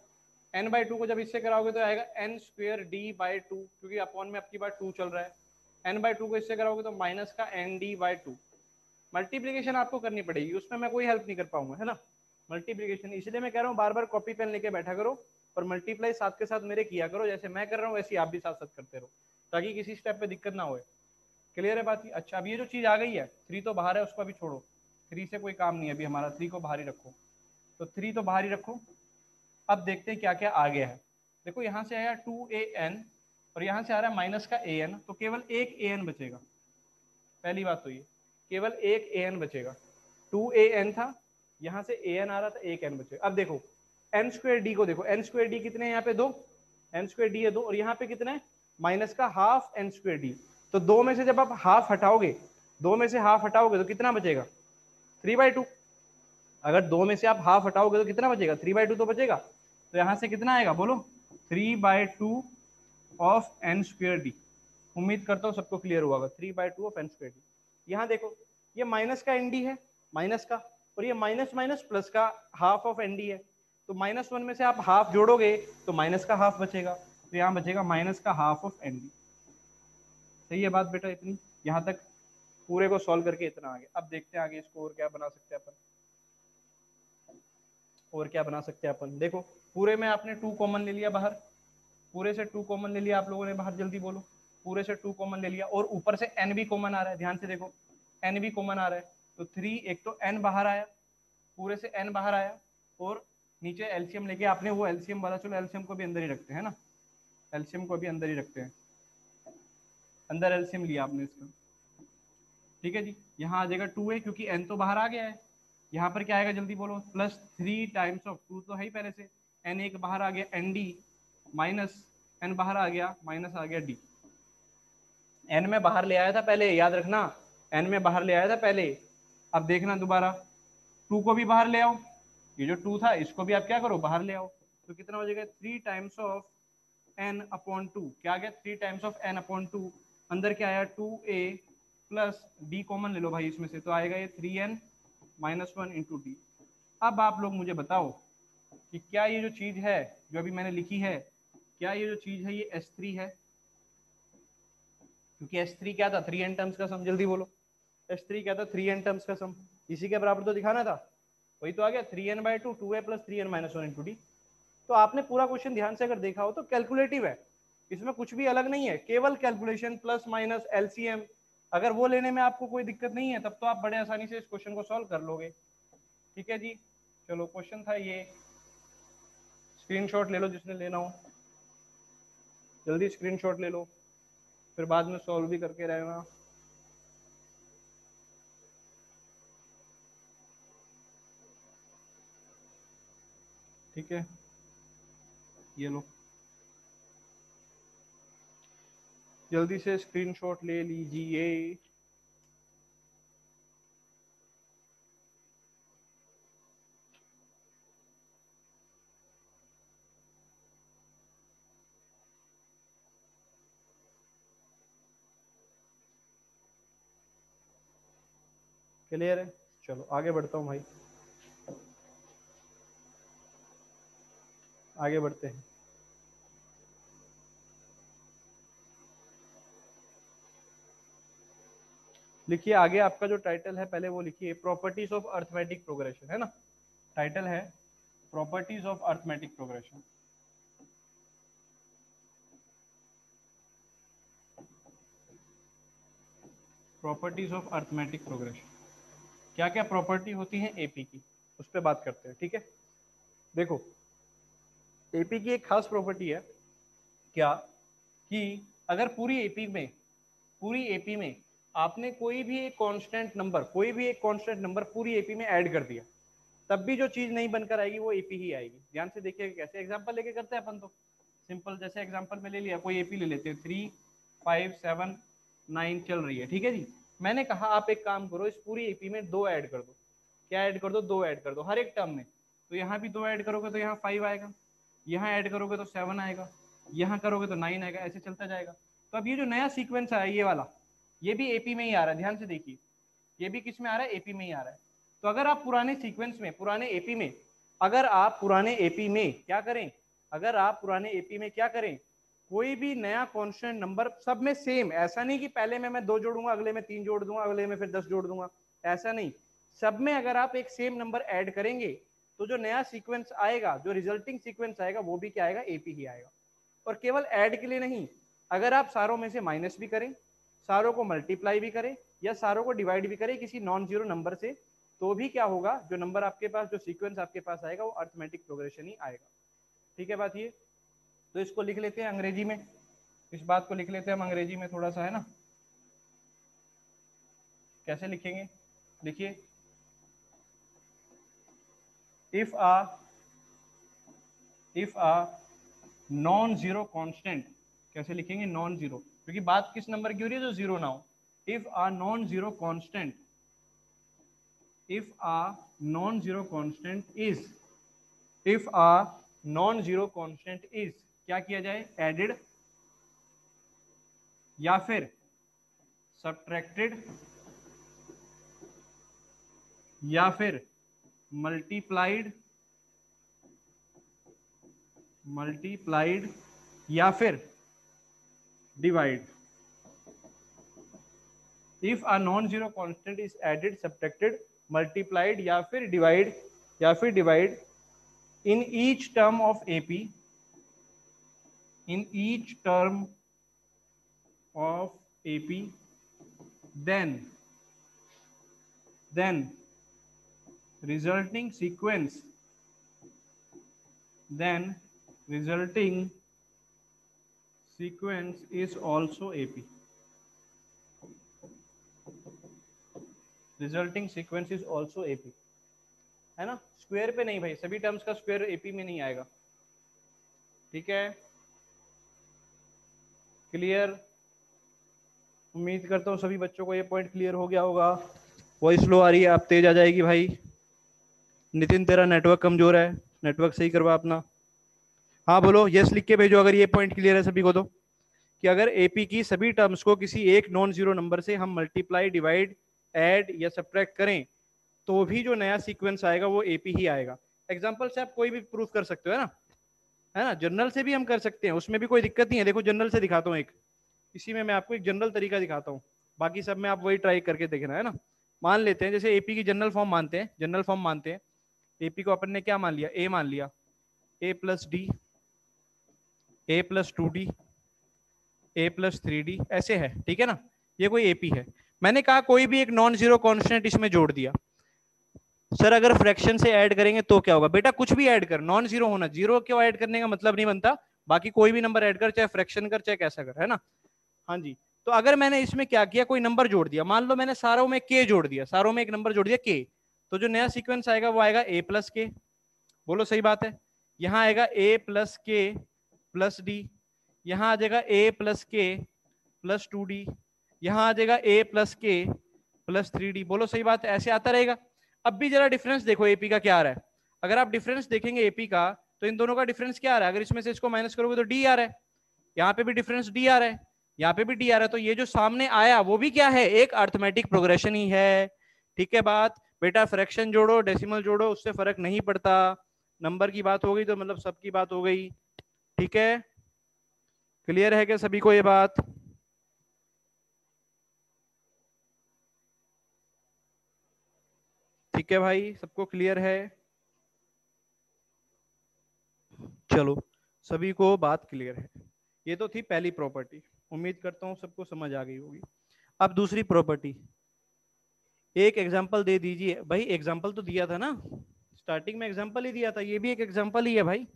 एन बाई टू को जब इससे कराओगे तो आएगा N square D by two क्योंकि अपॉन में आपकी बार टू चल रहा है। एन बाई टू को इससे कराओगे तो माइनस का N D by two multiplication आपको करनी पड़ेगी, उसमें मैं कोई हेल्प नहीं कर पाऊँगा, है ना? मल्टीप्लीकेशन इसलिए मैं कह रहा हूँ, बार बार कॉपी पेन लेके बैठा करो और मल्टीप्लाई साथ के साथ मेरे किया करो, जैसे मैं कर रहा हूँ, वैसे आप भी साथ साथ करते रहो, ताकि किसी स्टेप पे दिक्कत ना हो क्लियर है बात? अच्छा अब ये जो चीज़ आ गई है थ्री तो बाहर है, उसको अभी छोड़ो। थ्री से कोई काम नहीं है अभी हमारा थ्री को बाहर ही रखो। तो थ्री तो बाहर ही रखो। अब देखते हैं क्या क्या आ गया है। देखो, यहाँ से आया टू ए एन और यहाँ से आ रहा है माइनस का ए एन तो केवल एक ए एन बचेगा। पहली बात तो ये। केवल एक ए एन बचेगा। टू ए एन था, यहाँ से ए एन आ रहा था, एक एन बचेगा। अब देखो एन स्क्वेयर डी को देखो। एन स्क्वेयर डी कितने यहाँ पे? दो। एन स्क्वेयर डी है दो, और यहाँ पे कितने माइनस का हाफ़ एन स्क्वेयर डी तो दो में से जब आप हाफ़ हटाओगे, दो में से हाफ़ हटाओगे तो कितना बचेगा? थ्री बाई टू अगर दो में से आप हाफ़ हटाओगे तो कितना बचेगा? थ्री बाई टू तो बचेगा। तो यहाँ से कितना आएगा? बोलो। Three by two of N square D उम्मीद करता हूँ सबको क्लियर हुआ three by two of N square D यहाँ देखो ये माइनस का एन डी है, माइनस का, और ये माइनस माइनस प्लस का हाफ़ ऑफ़ एनडी है। तो माइनस वन में से आप हाफ़ जोड़ोगे तो माइनस का हाफ़ बचेगा। तो यहाँ बचेगा माइनस का हाफ़ ऑफ़ एन डी सही है बात बेटा इतनी? यहाँ तक पूरे को सॉल्व करके इतना आगे। अब देखते हैं आगे इसको और क्या बना सकते हैं अपन। और क्या बना सकते हैं अपन। देखो, पूरे में आपने टू कॉमन ले लिया बाहर। पूरे से टू कॉमन ले लिया आप लोगों ने बाहर, जल्दी बोलो। पूरे से टू कॉमन ले लिया, और ऊपर से एन भी कॉमन आ रहा है। ध्यान से देखो। एन भी कॉमन आ रहा है तो थ्री एक तो एन बाहर आया, पूरे से एन बाहर आया, और नीचे एल्शियम लेके आपने वो एल्शियम वाला, चलो एल्शियम को भी अंदर ही रखते हैं ना? एल्शियम को भी अंदर ही रखते हैं। अंदर एल्शियम लिया आपने इसका। ठीक है जी, यहाँ आ जाएगा टू है क्योंकि एन तो बाहर आ गया है। यहाँ पर क्या आएगा, जल्दी बोलो plus three times of two तो है ही पहले से। एन एक बाहर आ गया एन डी माइनस एन बाहर आ गया माइनस आ गया डी एन में बाहर ले आया था पहले, याद रखना। एन में बाहर ले आया था पहले अब देखना दोबारा। टू को भी बाहर ले आओ। ये जो टू था, इसको भी आप क्या करो? बाहर ले आओ। तो कितना हो जाएगा? Three times of N upon two क्या गया? Three times of N upon two अंदर क्या आया? Two A plus D common ले लो भाई इसमें से। तो आएगा ये three N minus one into D अब आप लोग मुझे बताओ कि क्या ये जो चीज़ है, जो अभी मैंने लिखी है, क्या ये जो चीज़ है, ये एस थ्री है? क्योंकि एस थ्री क्या था? थ्री एन टर्म्स का सम जल्दी बोलो। एस थ्री क्या था थ्री एन टर्म्स का सम इसी के बराबर तो दिखाना था। वही तो आ गया three N by two two A plus three N minus one into D तो आपने पूरा क्वेश्चन ध्यान से अगर देखा हो तो कैलकुलेटिव है। इसमें कुछ भी अलग नहीं है। केवल कैलकुलेशन प्लस माइनस एलसीएम अगर वो लेने में आपको कोई दिक्कत नहीं है, तब तो आप बड़े आसानी से इस क्वेश्चन को सॉल्व कर लोगे। ठीक है जी? चलो क्वेश्चन था ये। स्क्रीनशॉट ले लो जिसने लेना हो। जल्दी स्क्रीनशॉट ले लो। फिर बाद में सॉल्व भी करके रहना। ठीक है? ये लो। जल्दी से स्क्रीनशॉट ले लीजिए। क्लियर है? चलो, आगे बढ़ता हूँ भाई। आगे बढ़ते हैं। लिखिए, आगे आपका जो टाइटल है, पहले वो लिखिए प्रॉपर्टीज़ ऑफ़ अर्थमेटिक प्रोग्रेशन है ना? टाइटल है properties of arithmetic progression properties of arithmetic progression क्या क्या प्रॉपर्टी होती है एपी की? उस पर बात करते हैं, ठीक है? देखो एपी की एक खास प्रॉपर्टी है। क्या? कि अगर पूरी एपी में, पूरी एपी में आपने कोई भी एक कांस्टेंट नंबर कोई भी एक कांस्टेंट नंबर पूरी एपी में ऐड कर दिया, तब भी जो चीज़ नहीं बनकर आएगी, वो एपी ही आएगी। ध्यान से देखिएगा कैसे एग्जांपल लेके करते हैं अपन तो। सिंपल जैसे एग्जांपल में ले लिया, कोई एपी ले लेते हैं। थ्री फाइव सेवन नाइन चल रही है। ठीक है जी? मैंने कहा, आप एक काम करो, इस पूरी एपी में दो ऐड कर दो। क्या ऐड कर दो? दो ऐड कर दो, हर एक टर्म में। तो यहाँ भी दो ऐड करोगे तो यहाँ फाइव आएगा। यहाँ ऐड करोगे तो सेवन आएगा, यहाँ करोगे तो नाइन आएगा, ऐसे चलता जाएगा। तो अब ये जो नया सीक्वेंस है ये वाला, ये भी एपी में ही आ रहा है, ध्यान से देखिए। ये भी किसमें आ रहा है? एपी में ही आ रहा है। तो अगर आप पुराने सीक्वेंस में, पुराने एपी में, अगर आप पुराने एपी में क्या करें? अगर आप पुराने एपी में क्या करें? कोई भी नया कॉन्स्टेंट नंबर सब में सेम ऐसा नहीं कि पहले में मैं दो जोड़ूँगा, अगले में तीन जोड़ दूँगा, अगले में फिर दस जोड़ दूँगा, ऐसा नहीं। सब में अगर आप एक सेम नंबर ऐड करेंगे तो जो नया सीक्वेंस आएगा, जो रिजल्टिंग सीक्वेंस आएगा, वो भी क्या आएगा? एपी ही आएगा। और केवल ऐड के लिए नहीं, अगर आप सारों में से माइनस भी करें, सारों को मल्टीप्लाई भी करें, या सारों को डिवाइड भी करें किसी नॉन ज़ीरो नंबर से तो भी क्या होगा? जो नंबर आपके पास, जो सीक्वेंस आपके पास आएगा, वो अर्थमेटिक प्रोग्रेशन ही आएगा। ठीक है बात ये? तो इसको लिख लेते हैं अंग्रेज़ी में। इस बात को लिख लेते हैं हम अंग्रेज़ी में थोड़ा सा, है ना? कैसे लिखेंगे? लिखिए if a if a non zero constant कैसे लिखेंगे नॉन ज़ीरो क्योंकि बात किस नंबर की हो रही है? जो ज़ीरो ना हो if a non zero constant if a non-zero constant is, if a non-zero constant is, क्या किया जाए? एडेड या फिर सब्ट्रैक्टेड या फिर मल्टीप्लाइड मल्टीप्लाइड या फिर divide if a non zero constant is added subtracted multiplied या फिर डिवाइड या फिर divide in each term of AP in each term of AP then then resulting sequence, then resulting sequence is also AP resulting sequence is also AP है ना? Square पे नहीं भाई, सभी टर्म्स का स्क्वेयर एपी में नहीं आएगा। ठीक है? क्लियर उम्मीद करता हूँ सभी बच्चों को ये पॉइंट क्लियर हो गया होगा। वॉइस स्लो आ रही है, आप तेज आ जाएगी भाई। नितिन, तेरा नेटवर्क कमज़ोर है। नेटवर्क सही करवा अपना। हाँ बोलो यस लिख के भेजो अगर ये पॉइंट क्लियर है सभी को तो। कि अगर एपी की सभी टर्म्स को किसी एक नॉन ज़ीरो नंबर से हम मल्टीप्लाई डिवाइड ऐड या सब्ट्रैक्ट करें तो भी जो नया सीक्वेंस आएगा वो एपी ही आएगा। एग्ज़ाम्पल से आप कोई भी प्रूफ कर सकते हो, है ना? है ना? जनरल से भी हम कर सकते हैं, उसमें भी कोई दिक्कत नहीं है। देखो जनरल से दिखाता हूँ एक। इसी में मैं आपको एक जनरल तरीका दिखाता हूँ। बाकी सब में आप वही ट्राई करके देखना, है ना? मान लेते हैं, जैसे एपी की जनरल फॉर्म मानते हैं जनरल फॉर्म मानते हैं। एपी को अपन ने क्या मान लिया? ए मान लिया। A plus d a plus two d a plus three d ऐसे है, ठीक है ना? ये कोई एपी है। मैंने कहा कोई भी एक नॉन ज़ीरो कॉन्स्टेंट इसमें जोड़ दिया। सर, अगर फ्रैक्शन से ऐड करेंगे तो क्या होगा? बेटा, कुछ भी ऐड कर नॉन ज़ीरो होना। ज़ीरो क्यों ऐड करने का मतलब नहीं बनता? बाकी कोई भी नंबर ऐड कर, चाहे फ्रैक्शन कर, चाहे कैसा कर, है ना? हाँ जी। तो अगर मैंने इसमें क्या किया? कोई नंबर जोड़ दिया। मान लो मैंने सारों में के जोड़ दिया। सारों में एक नंबर जोड़ दिया के तो जो नया सीक्वेंस आएगा वो आएगा ए प्लस के बोलो सही बात है। यहाँ आएगा a plus k plus d यहाँ आ जाएगा a plus k plus two d यहाँ आ जाएगा a plus k plus three d बोलो सही बात है ऐसे आता रहेगा। अब भी जरा डिफरेंस देखो एपी का क्या आ रहा है। अगर आप डिफरेंस देखेंगे एपी का तो इन दोनों का डिफरेंस क्या आ रहा है? अगर इसमें से इसको माइनस करोगे तो डी आ रहा है। यहाँ पे भी डिफरेंस डी आ रहा है। यहाँ पे भी डी आ रहा है। तो ये जो सामने आया, वो भी क्या है? एक अर्थमेटिक प्रोग्रेशन ही है। ठीक है बात? बेटा फ्रैक्शन जोड़ो डेसिमल जोड़ो, उससे फ़र्क नहीं पड़ता। नंबर की बात हो गई तो मतलब सबकी बात हो गई। ठीक है? क्लियर है क्या सभी को ये बात? ठीक है भाई, सबको क्लियर है? चलो, सभी को बात क्लियर है। ये तो थी पहली प्रॉपर्टी उम्मीद करता हूँ सबको समझ आ गई होगी। अब दूसरी प्रॉपर्टी एक एग्जांपल दे दीजिए। भाई एग्जांपल तो दिया था ना। स्टार्टिंग में एग्जांपल ही दिया था। ये भी एक एग्जांपल ही है भाई।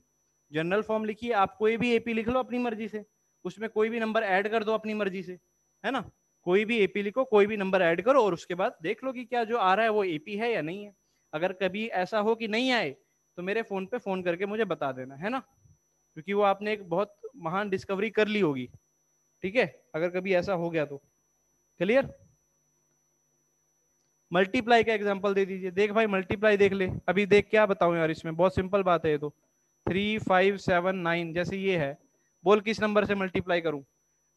जनरल फॉर्म लिखिए। आप कोई भी एपी लिख लो अपनी मर्ज़ी से। उसमें कोई भी नंबर ऐड कर दो अपनी मर्ज़ी से। है ना? कोई भी एपी लिखो, कोई भी नंबर ऐड करो और उसके बाद देख लो कि क्या जो आ रहा है वो एपी है या नहीं है। अगर कभी ऐसा हो कि नहीं आए तो मेरे फ़ोन पे फ़ोन करके मुझे बता देना। है ना? क्योंकि वो आपने एक बहुत महान डिस्कवरी कर ली होगी। ठीक है? अगर कभी ऐसा हो गया तो। क्लियर मल्टीप्लाई का एग्जांपल दे दीजिए। देख भाई मल्टीप्लाई देख ले। अभी देख क्या बताऊँ यार इसमें। बहुत सिंपल बात है ये तो। थ्री फाइव सेवन नाइन जैसे ये है। बोल किस नंबर से मल्टीप्लाई करूँ?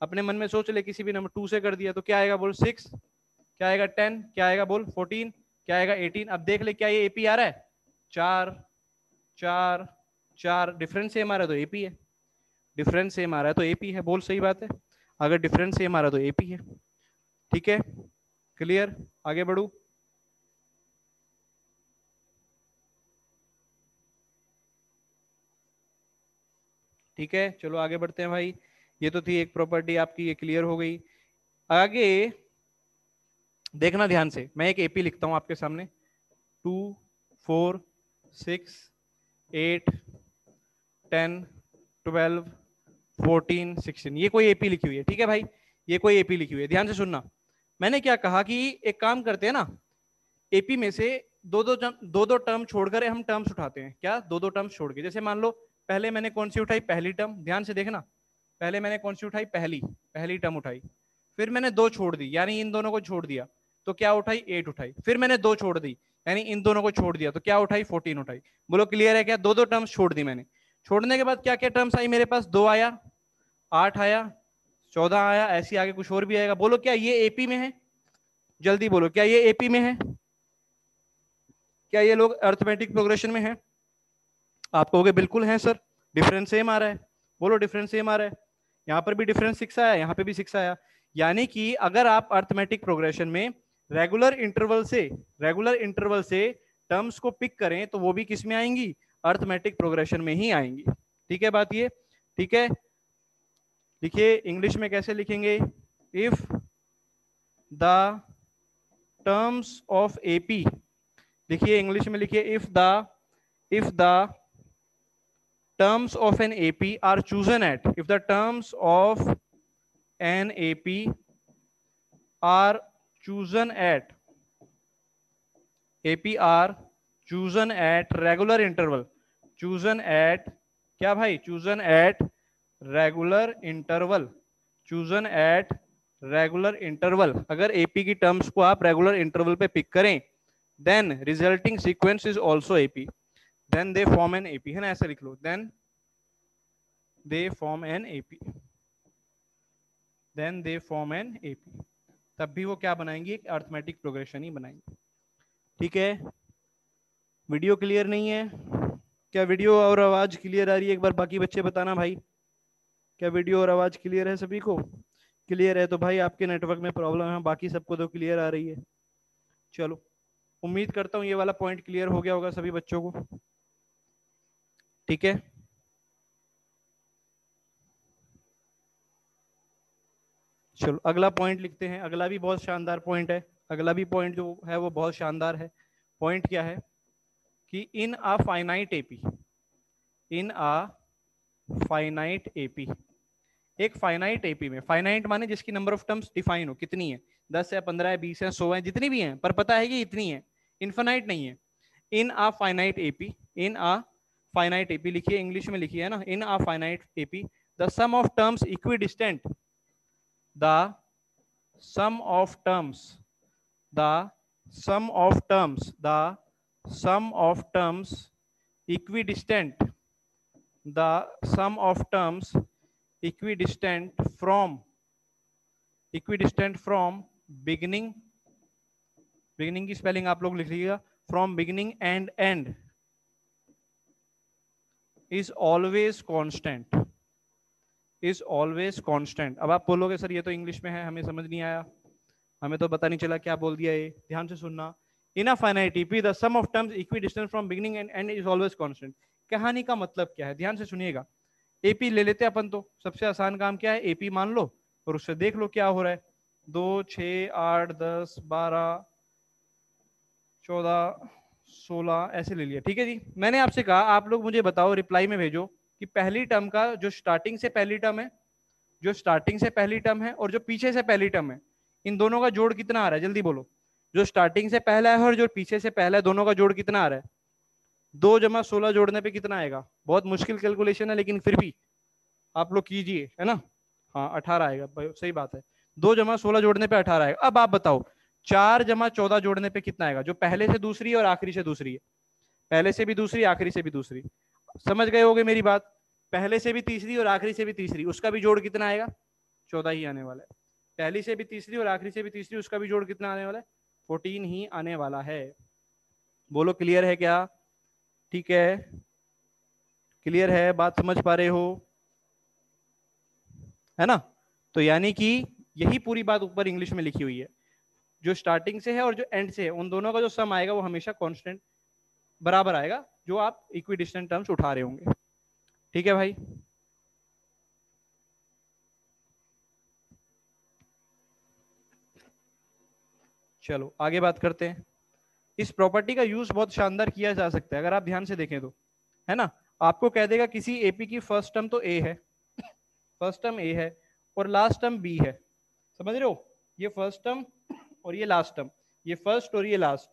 अपने मन में सोच ले, किसी भी नंबर टू से कर दिया तो क्या आएगा बोल? सिक्स क्या आएगा टेन क्या आएगा बोल? फोर्टीन क्या आएगा एटीन अब देख ले क्या ये एपी आ रहा है? चार चार चार। डिफरेंस सेम आ रहा है तो एपी है। डिफरेंस सेम आ रहा है तो एपी है। बोल सही बात है। अगर डिफरेंस सेम आ रहा है तो एपी है। ठीक है? क्लियर आगे बढ़ू। ठीक है, चलो आगे बढ़ते हैं भाई। ये तो थी एक प्रॉपर्टी आपकी, ये क्लियर हो गई। आगे देखना ध्यान से, मैं एक एपी लिखता हूँ आपके सामने। Two, four, six, eight, ten, twelve, fourteen, sixteen. ये कोई एपी लिखी हुई है, ठीक है भाई? ये कोई एपी लिखी हुई है, ध्यान से सुनना। मैंने क्या कहा कि एक काम करते हैं ना एपी में से दो दो दो दो टर्म छोड़कर हम टर्म्स उठाते हैं। क्या? दो दो टर्म्स छोड़ के। जैसे मान लो, पहले मैंने कौन सी उठाई? पहली टर्म ध्यान से देखना। पहले मैंने कौन सी उठाई? पहली। पहली टर्म उठाई। फिर मैंने दो छोड़ दी। यानी इन दोनों को छोड़ दिया। तो क्या उठाई? एट उठाई। फिर मैंने दो छोड़ दी। यानी इन दोनों को छोड़ दिया। तो क्या उठाई? फोर्टीन उठाई। बोलो क्लियर है क्या? दो दो टर्म्स छोड़ दी मैंने। छोड़ने के बाद क्या क्या टर्म्स आई मेरे पास? दो आया। आठ आया। चौदह आया, ऐसी आगे कुछ और भी आएगा। बोलो, क्या ये एपी में है? जल्दी बोलो, क्या ये एपी में है? क्या ये लोग अर्थमेटिक प्रोग्रेशन में है? आप कहोगे, बिल्कुल है सर डिफरेंस सेम आ रहा है। बोलो डिफरेंस सेम आ रहा है। यहाँ पर भी डिफरेंस सिक्स आया, यहाँ पे भी सिक्स आया। यानी कि अगर आप अर्थमेटिक प्रोग्रेशन में रेगुलर इंटरवल से रेगुलर इंटरवल से टर्म्स को पिक करें तो वो भी किसमें आएँगी? अर्थमेटिक प्रोग्रेशन में ही आएँगी। ठीक है बात ये? ठीक है? लिखिए इंग्लिश में कैसे लिखेंगे? If the terms of A P देखिए इंग्लिश में लिखिए if the if the terms of an A P are chosen at if the terms of an A P are chosen at A P are chosen at regular interval chosen at क्या भाई? Chosen at regular interval chosen at regular interval अगर AP की terms को आप regular interval पे pick करें, then resulting sequence is also AP. Then they form an AP है ना, ऐसे लिख लो. Then they form an AP then they form an AP तब भी वो क्या बनाएँगे? एक अर्थमेटिक प्रोग्रेशन ही बनाएँगे. ठीक है? वीडियो क्लियर नहीं है? क्या वीडियो और आवाज़ क्लियर आ रही है? एक बार बाकी बच्चे बताना भाई. क्या वीडियो और आवाज़ क्लियर है सभी को? क्लियर है तो भाई आपके नेटवर्क में प्रॉब्लम है, बाकी सबको तो क्लियर आ रही है। चलो, उम्मीद करता हूँ ये वाला पॉइंट क्लियर हो गया होगा सभी बच्चों को। ठीक है? चलो, अगला पॉइंट लिखते हैं। अगला भी बहुत शानदार पॉइंट है। अगला भी पॉइंट जो है वो बहुत शानदार है। पॉइंट क्या है? कि in a finite AP in a finite AP एक फाइनाइट एपी में। फाइनाइट माने जिसकी नंबर ऑफ़ टर्म्स डिफाइन हो। कितनी है? दस है, पंद्रह है, बीस है, सौ है, जितनी भी है। पर पता है कि इतनी है। इन्फानाइट नहीं है। In a finite AP in a finite AP लिखिए इंग्लिश में लिखिए ना? In a finite AP the sum of terms equidistant the sum of terms the sum of terms the sum of terms equidistant the sum of distant from equidistant from beginning की spelling आप लोग लिख लीजिएगा from beginning and end is always constant is always constant अब आप बोलोगे, sir, ये तो इंग्लिश में है, हमें समझ नहीं आया। हमें तो पता नहीं चला क्या बोल दिया ये। ध्यान से सुनना। In a finite the sum of terms equidistant from beginning and end is always constant कहानी का मतलब क्या है? ध्यान से सुनिएगा। एपी ले लेते अपन तो। सबसे आसान काम क्या है? एपी मान लो और उससे देख लो क्या हो रहा है। दो छ आठ, दस, बारह, चौदह, सोलह, ऐसे ले लिया। ठीक है जी? मैंने आपसे कहा, आप लोग मुझे बताओ रिप्लाई में भेजो कि पहली टर्म का जो स्टार्टिंग से पहली टर्म है, जो स्टार्टिंग से पहली टर्म है और जो पीछे से पहली टर्म है, इन दोनों का जोड़ कितना आ रहा है? जल्दी बोलो। जो स्टार्टिंग से पहला है और जो पीछे से पहला है, दोनों का जोड़ कितना आ रहा है? दो जमा सोलह जोड़ने पे कितना आएगा? बहुत मुश्किल कैलकुलेशन है, लेकिन फिर भी आप लोग कीजिए, है ना? हाँ अठारह आएगा सही बात है। दो जमा सोलह जोड़ने पे अठारह आएगा। अब आप बताओ, चार जमा चौदह जोड़ने पे कितना आएगा? जो पहले से दूसरी और आखिरी से दूसरी है। पहले से भी दूसरी, आखिरी से भी दूसरी। समझ गए होगे मेरी बात? पहले से भी तीसरी और आखिरी से भी तीसरी, उसका भी जोड़ कितना आएगा? चौदह ही आने वाला है। पहली से भी तीसरी और आखिरी से भी तीसरी, उसका भी जोड़ कितना आने वाला है? फोर्टीन ही आने वाला है। बोलो क्लियर है क्या? ठीक है? क्लियर है? बात समझ पा रहे हो? है ना? तो यानी कि यही पूरी बात ऊपर इंग्लिश में लिखी हुई है। जो स्टार्टिंग से है और जो एंड से है, उन दोनों का जो सम आएगा, वो हमेशा कांस्टेंट बराबर आएगा, जो आप इक्विडिस्टेंट टर्म्स उठा रहे होंगे। ठीक है भाई? चलो, आगे बात करते हैं। इस प्रॉपर्टी का यूज़ बहुत शानदार किया जा सकता है, अगर आप ध्यान से देखें तो है ना? आपको कह देगा किसी एपी की फ़र्स्ट टर्म तो ए है फ़र्स्ट टर्म ए है और लास्ट टर्म बी है। समझ रहे हो? ये फ़र्स्ट टर्म और ये लास्ट टर्म ये फ़र्स्ट और ये लास्ट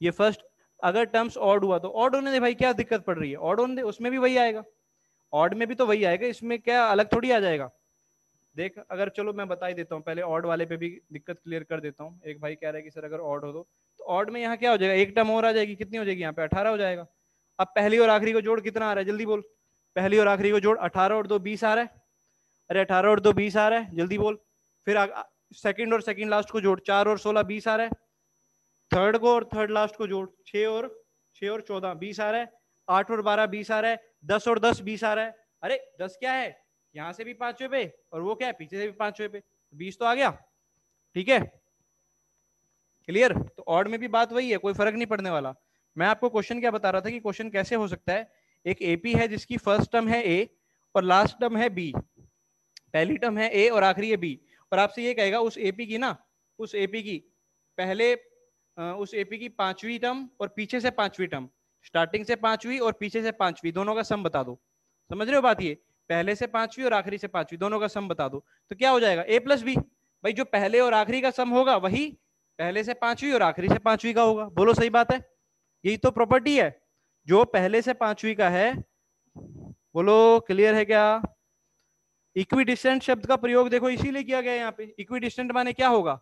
ये फ़र्स्ट अगर टर्म्स ऑड हुआ तो ऑड होने दे भाई क्या दिक्कत पड़ रही है? ऑड होने दे उसमें भी वही आएगा। ऑड में भी तो वही आएगा, इसमें क्या अलग थोड़ी आ जाएगा? देख, अगर चलो मैं बता ही देता हूँ, पहले ऑड वाले पे भी दिक्कत क्लियर कर देता हूँ। एक भाई कह रहा है कि सर अगर ऑड हो तो ऑड में यहाँ क्या हो जाएगा? एक टर्म और आ जाएगी, कितनी हो जाएगी यहाँ पे? अठारह हो जाएगा। अब पहली और आखिरी को जोड़ कितना आ रहा है? जल्दी बोल। पहली और आखिरी को जोड़। अठारह और दो बीस आ रहा है। अरे, अठारह और दो बीस आ रहा है। जल्दी बोल। फिर सेकंड और सेकंड लास्ट को जोड़। चार और सोलह, बीस आ रहा है। थर्ड को और थर्ड लास्ट को जोड़। छह और छह और चौदह, बीस आ रहा है। आठ और बारह, बीस आ रहा है। दस और दस, बीस आ रहा है। अरे, दस क्या है? यहाँ से भी पांचवे पे और वो क्या है? पीछे से भी पांचवे पे। बीस तो आ गया। ठीक है? क्लियर तो ऑड में भी बात वही है, कोई फ़र्क नहीं पड़ने वाला। मैं आपको क्वेश्चन क्या बता रहा था कि क्वेश्चन कैसे हो सकता है? एक एपी है जिसकी फ़र्स्ट टर्म है ए और लास्ट टर्म है बी पहली टर्म है ए और आखिरी है बी और आपसे ये कहेगा, उस एपी की ना, उस एपी की, पहले उस एपी की पांचवी टर्म और पीछे से पांचवी टर्म स्टार्टिंग से पांचवी और पीछे से पांचवी, दोनों का सम बता दो। समझ रहे हो बात ये? पहले से पांचवी और आखिरी से पांचवी, दोनों का सम बता दो। तो क्या हो जाएगा? ए प्लस बी भाई, जो पहले और आखिरी का सम होगा, वही पहले से पांचवी और आखिरी से पांचवी का होगा। बोलो सही बात है? यही तो प्रॉपर्टी है। जो पहले से पांचवी का है, बोलो क्लियर है क्या? इक्विडिस्टेंट शब्द का प्रयोग देखो, इसीलिए किया गया यहाँ पे। इक्विडिस्टेंट माने क्या होगा?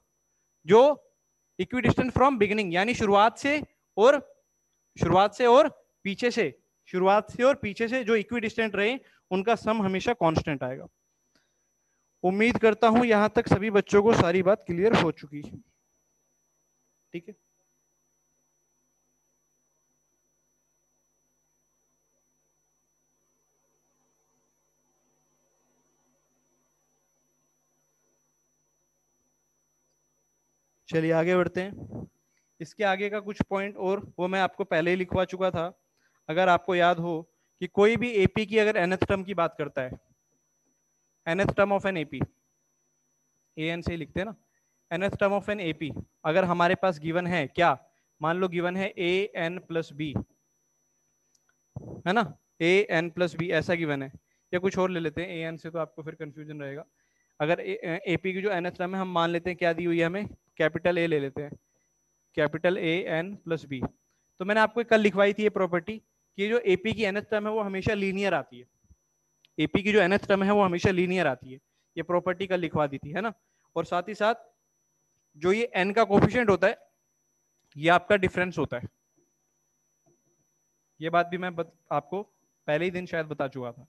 जो इक्विडिस्टेंट फ्रॉम बिगिनिंग यानी शुरुआत से और, शुरुआत से और पीछे से, शुरुआत से और पीछे से जो इक्विडिस्टेंट रहे, उनका सम हमेशा कांस्टेंट आएगा। उम्मीद करता हूँ यहाँ तक सभी बच्चों को सारी बात क्लियर हो चुकी है। ठीक है? चलिए आगे बढ़ते हैं। इसके आगे का कुछ पॉइंट और वो मैं आपको पहले ही लिखवा चुका था। अगर आपको याद हो कि कोई भी एपी की अगर एनएथ टर्म की बात करता है nth term of an AP a n से ही लिखते हैं ना? Nth term of an AP अगर हमारे पास गिवन है, क्या? मान लो गिवन है ए एन प्लस बी है ना? ए एन प्लस बी ऐसा गिवन है। या कुछ और ले लेते हैं। ए एन से तो आपको फिर कंफ्यूजन रहेगा। अगर ए पी की जो एन टर्म है, हम मान लेते हैं क्या दी हुई है हमें? कैपिटल ए ले लेते हैं। Capital A n plus b तो मैंने आपको कल लिखवाई थी ये प्रॉपर्टी कि जो एपी की एनएथ टर्म है, वो हमेशा लीनियर आती है। एपी की जो एनएथ टर्म है, वो हमेशा लीनियर आती है। ये प्रॉपर्टी कल लिखवा दी थी, है ना? और साथ ही साथ जो ये एन का कोफिशियंट होता है ये आपका डिफरेंस होता है। ये बात भी मैं बत, आपको पहले ही दिन शायद बता चुका था।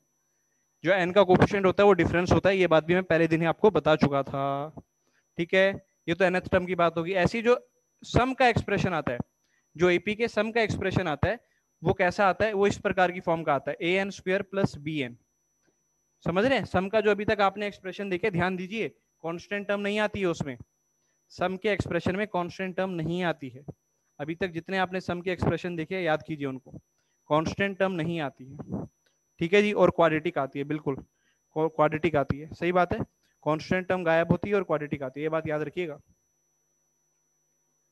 जो एन का कोफिशियंट होता है वो डिफरेंस होता है। ये बात भी मैं पहले दिन ही आपको बता चुका था। ठीक है? ये तो एनएथ टर्म की बात होगी। ऐसी जो सम का एक्सप्रेशन आता है जो एपी के सम का एक्सप्रेशन आता है वो कैसा आता है? वो इस प्रकार की फॉर्म का आता है। A n square plus b n समझ रहे हैं? सम का जो अभी तक आपने एक्सप्रेशन देखे ध्यान दीजिए कांस्टेंट टर्म नहीं आती है उसमें। सम के एक्सप्रेशन में कॉन्स्टेंट टर्म नहीं आती है। अभी तक जितने आपने सम के एक्सप्रेशन देखे याद कीजिए उनको। कॉन्स्टेंट टर्म नहीं आती है। ठीक है जी? और क्वाड्रेटिक आती है, बिल्कुल। क्वाड्रेटिक आती है। सही बात है? कॉन्स्टेंट टर्म गायब होती है और क्वाड्रेटिक आती है। ये बात याद रखिएगा।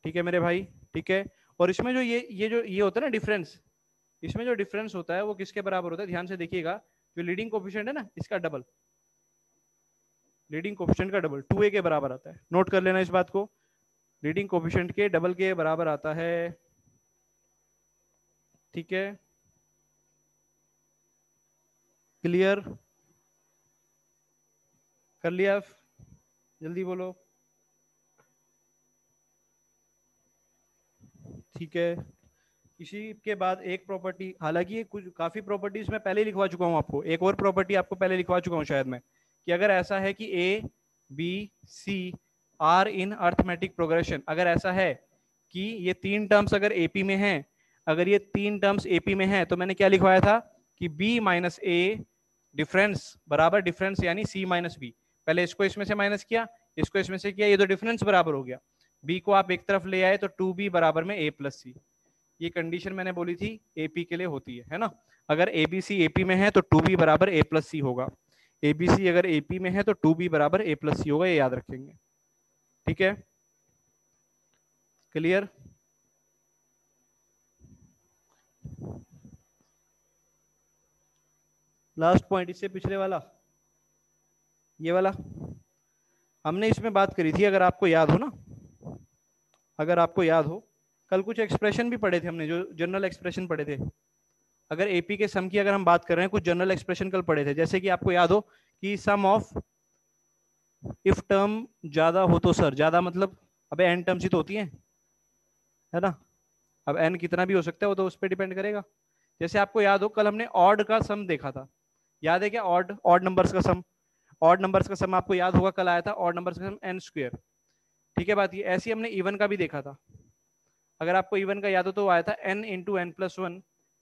ठीक है मेरे भाई? ठीक है? और इसमें जो ये ये जो, ये होता है ना डिफरेंस इसमें जो डिफरेंस होता है, वो किसके बराबर होता है? ध्यान से देखिएगा। जो लीडिंग कोफिशिएंट है ना, इसका डबल लीडिंग कोफिशिएंट का डबल टू ए के बराबर आता है। नोट कर लेना इस बात को। लीडिंग कोफिशिएंट के डबल के बराबर आता है। ठीक है? क्लियर कर लिया जल्दी बोलो। ठीक है। इसी के बाद एक प्रॉपर्टी हालाँकि कुछ, काफ़ी प्रॉपर्टीज़ मैं पहले लिखवा चुका हूँ आपको। एक और प्रॉपर्टी आपको पहले लिखवा चुका हूँ शायद मैं। कि अगर ऐसा है कि a b c are in arithmetic progression अगर ऐसा है कि ये तीन टर्म्स अगर एपी में हैं, अगर ये तीन टर्म्स एपी में हैं तो मैंने क्या लिखवाया था कि बी माइनस ए डिफरेंस बराबर डिफरेंस यानी सी माइनस बी पहले इसको इसमें से माइनस किया, इसको इसमें से किया, ये तो डिफरेंस बराबर हो गया। बी को आप एक तरफ़ ले आए तो टू बी बराबर में ए प्लस सी ये कंडीशन मैंने बोली थी एपी के लिए होती है है ना? अगर ए बी सी एपी में है तो टू बी बराबर ए प्लस सी होगा। ए बी सी अगर एपी में है तो टू बी बराबर ए प्लस सी होगा, ये याद रखेंगे। ठीक है? क्लियर लास्ट पॉइंट इससे पिछले वाला। ये वाला। हमने इसमें बात करी थी, अगर आपको याद हो ना। अगर आपको याद हो, कल कुछ एक्सप्रेशन भी पढ़े थे हमने, जो जनरल एक्सप्रेशन पढ़े थे। अगर एपी के सम की अगर हम बात कर रहे हैं, कुछ जनरल एक्सप्रेशन कल पढ़े थे। जैसे कि आपको याद हो कि सम ऑफ़ इफ़ टर्म ज़्यादा हो तो सर ज़्यादा मतलब अब एन टर्म्स ही तो होती हैं, है ना? अब एन कितना भी हो सकता है, वो तो उस पर डिपेंड करेगा। जैसे आपको याद हो, कल हमने ऑड का सम देखा था। याद है क्या? ऑड ऑड नंबर्स का सम ऑड नंबर्स का सम आपको याद होगा, कल आया था ऑड नंबर्स का सम एन स्क्वेयर ठीक है बात ये, ऐसी हमने इवन का भी देखा था। अगर आपको इवन का याद हो तो आया था n into n plus one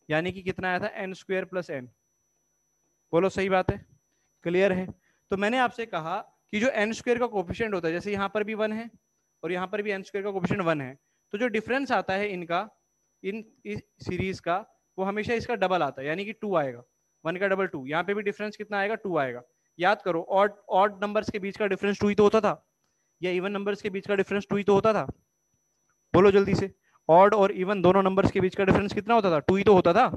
यानी कि कितना आया था? एन स्क्वेयर प्लस एन बोलो, सही बात है? क्लियर है? तो मैंने आपसे कहा कि जो एन स्क्वेयर का कोफिशियंट होता है, जैसे यहाँ पर भी वन है और यहाँ पर भी एन स्क्वेयर का कोफिशियंट वन है तो जो डिफरेंस आता है इनका, इन, इस सीरीज़ का, वो हमेशा इसका डबल आता है, यानी कि टू आएगा। वन का डबल टू यहाँ पे भी डिफरेंस कितना आएगा? टू आएगा। याद करो ऑड ऑड नंबर्स के बीच का डिफरेंस टू ही तो होता था। या इवन नंबर्स के बीच का डिफरेंस टू ही तो होता था। बोलो जल्दी से। ऑड और इवन दोनों नंबर्स के बीच का डिफरेंस कितना होता था? टू ही तो होता था।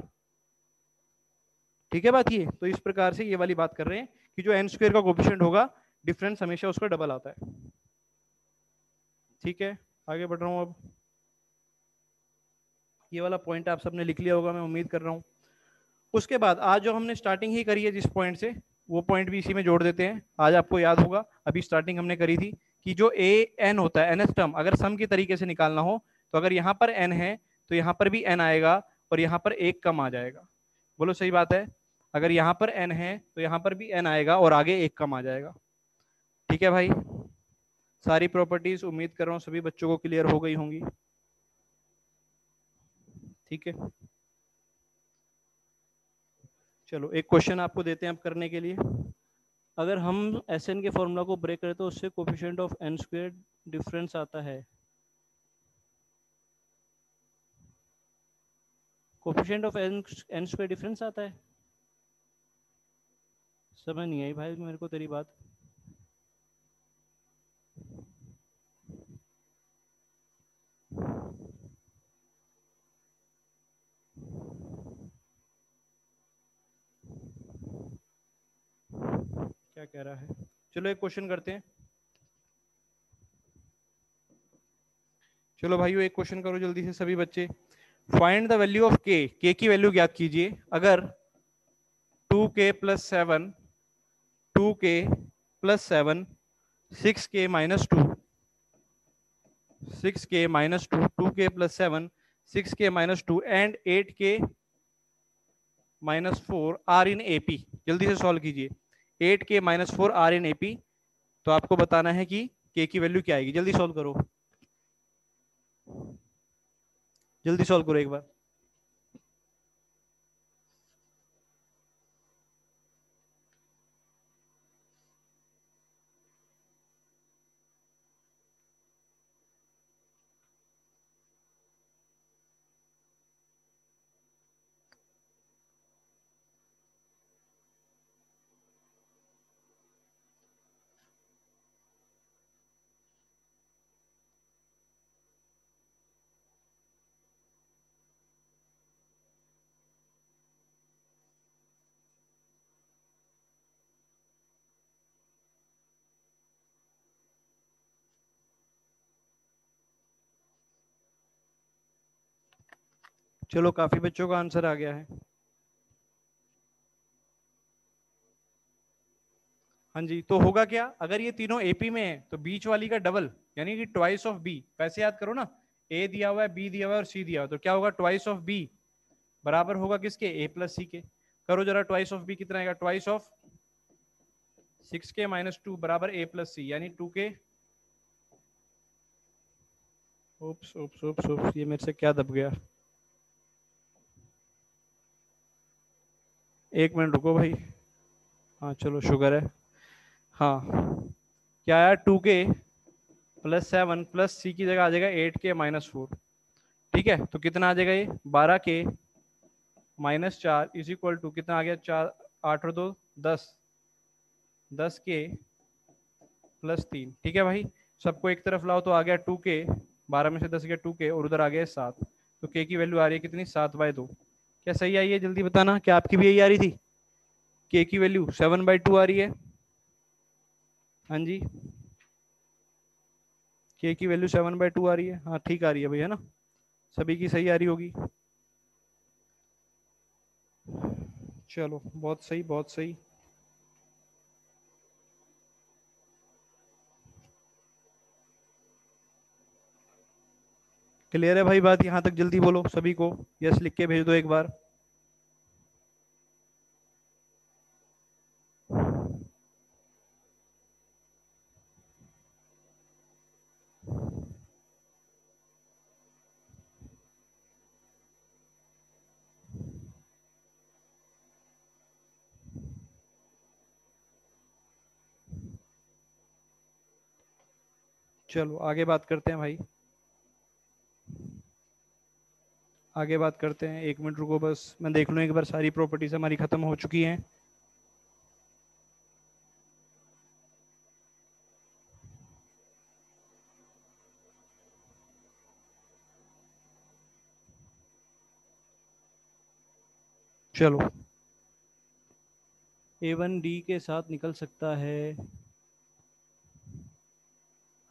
ठीक है बात ये? तो इस प्रकार से ये वाली बात कर रहे हैं कि जो एन स्क्वेयर का कोपिशेंट होगा डिफरेंस हमेशा उसका डबल आता है। ठीक है? आगे बढ़ रहा हूँ अब। ये वाला पॉइंट आप सबने लिख लिया होगा, मैं उम्मीद कर रहा हूँ। उसके बाद आज जो हमने स्टार्टिंग ही करी है जिस पॉइंट से, वो पॉइंट भी इसी में जोड़ देते हैं। आज आपको याद होगा, अभी स्टार्टिंग हमने करी थी कि जो ए एन होता है एन एस टर्म अगर सम के तरीके से निकालना हो तो अगर यहाँ पर एन है तो यहाँ पर भी एन आएगा और यहाँ पर एक कम आ जाएगा। बोलो सही बात है? अगर यहाँ पर एन है तो यहाँ पर भी एन आएगा और आगे एक कम आ जाएगा। ठीक है भाई? सारी प्रॉपर्टीज़ उम्मीद कर रहा हूँ सभी बच्चों को क्लियर हो गई होंगी। ठीक है? चलो, एक क्वेश्चन आपको देते हैं अब करने के लिए। अगर हम एस एन के फॉर्मूला को ब्रेक करें तो उससे coefficient of n square difference आता है। Coefficient of n n square difference आता है। समझ नहीं आई भाई मेरे को तेरी बात। क्या कह रहा है? चलो एक क्वेश्चन करते हैं। चलो भाइयों, एक क्वेश्चन करो जल्दी से सभी बच्चे। फाइंड द वैल्यू ऑफ़ के के की वैल्यू ज्ञात कीजिए। अगर two k plus seven two k plus seven six k minus two six k minus two two k plus seven six k minus two and eight k minus four are in AP जल्दी से solve कीजिए। Eight k minus four are in AP तो आपको बताना है कि के की वैल्यू क्या आएगी। जल्दी सॉल्व करो। जल्दी सॉल्व करो एक बार। चलो काफ़ी बच्चों का आंसर आ गया है। हाँ जी तो होगा क्या? अगर ये तीनों एपी में है तो बीच वाली का डबल यानी कि ट्वाइस ऑफ़ बी वैसे याद करो ना ए दिया हुआ है बी दिया हुआ है और सी दिया हुआ है तो क्या होगा? ट्वाइस ऑफ़ बी बराबर होगा किसके? ए प्लस सी के। करो जरा ट्वाइस ऑफ़ बी कितना आएगा? Twice of six k minus two बराबर ए प्लस सी यानी two k oops oops oops oops ये मेरे से क्या दब गया? एक मिनट रुको भाई। हाँ चलो, शुगर है। हाँ। क्या आया टू के प्लस सेवन प्लस सी की जगह आ जाएगा एट के माइनस फोर ठीक है? तो कितना आ जाएगा ये? बारह के माइनस चार इज़ इक्वल टू कितना आ गया? चार, आठ और दो, दस। दस के प्लस तीन। ठीक है भाई? सबको एक तरफ़ लाओ तो आ गया टू के। बारह में से दस गया टू के, और उधर आ गया सात। तो के की वैल्यू आ रही है कितनी? सात बाय दो। क्या सही आई है? जल्दी बताना। क्या आपकी भी यही आ रही थी? के की वैल्यू सेवन बाई टू आ रही है। हाँ जी। के की वैल्यू सेवन बाई टू आ रही है। हाँ ठीक आ रही है भैया ना। सभी की सही आ रही होगी। चलो, बहुत सही बहुत सही। क्लियर है भाई बात? यहाँ तक जल्दी बोलो सभी को। यस लिख के भेज दो एक बार। चलो, आगे बात करते हैं भाई। आगे बात करते हैं। एक मिनट रुको, बस मैं देख लूँ, एक बार सारी प्रॉपर्टीज़ हमारी ख़त्म हो चुकी हैं। चलो। ए वन डी के साथ निकल सकता है।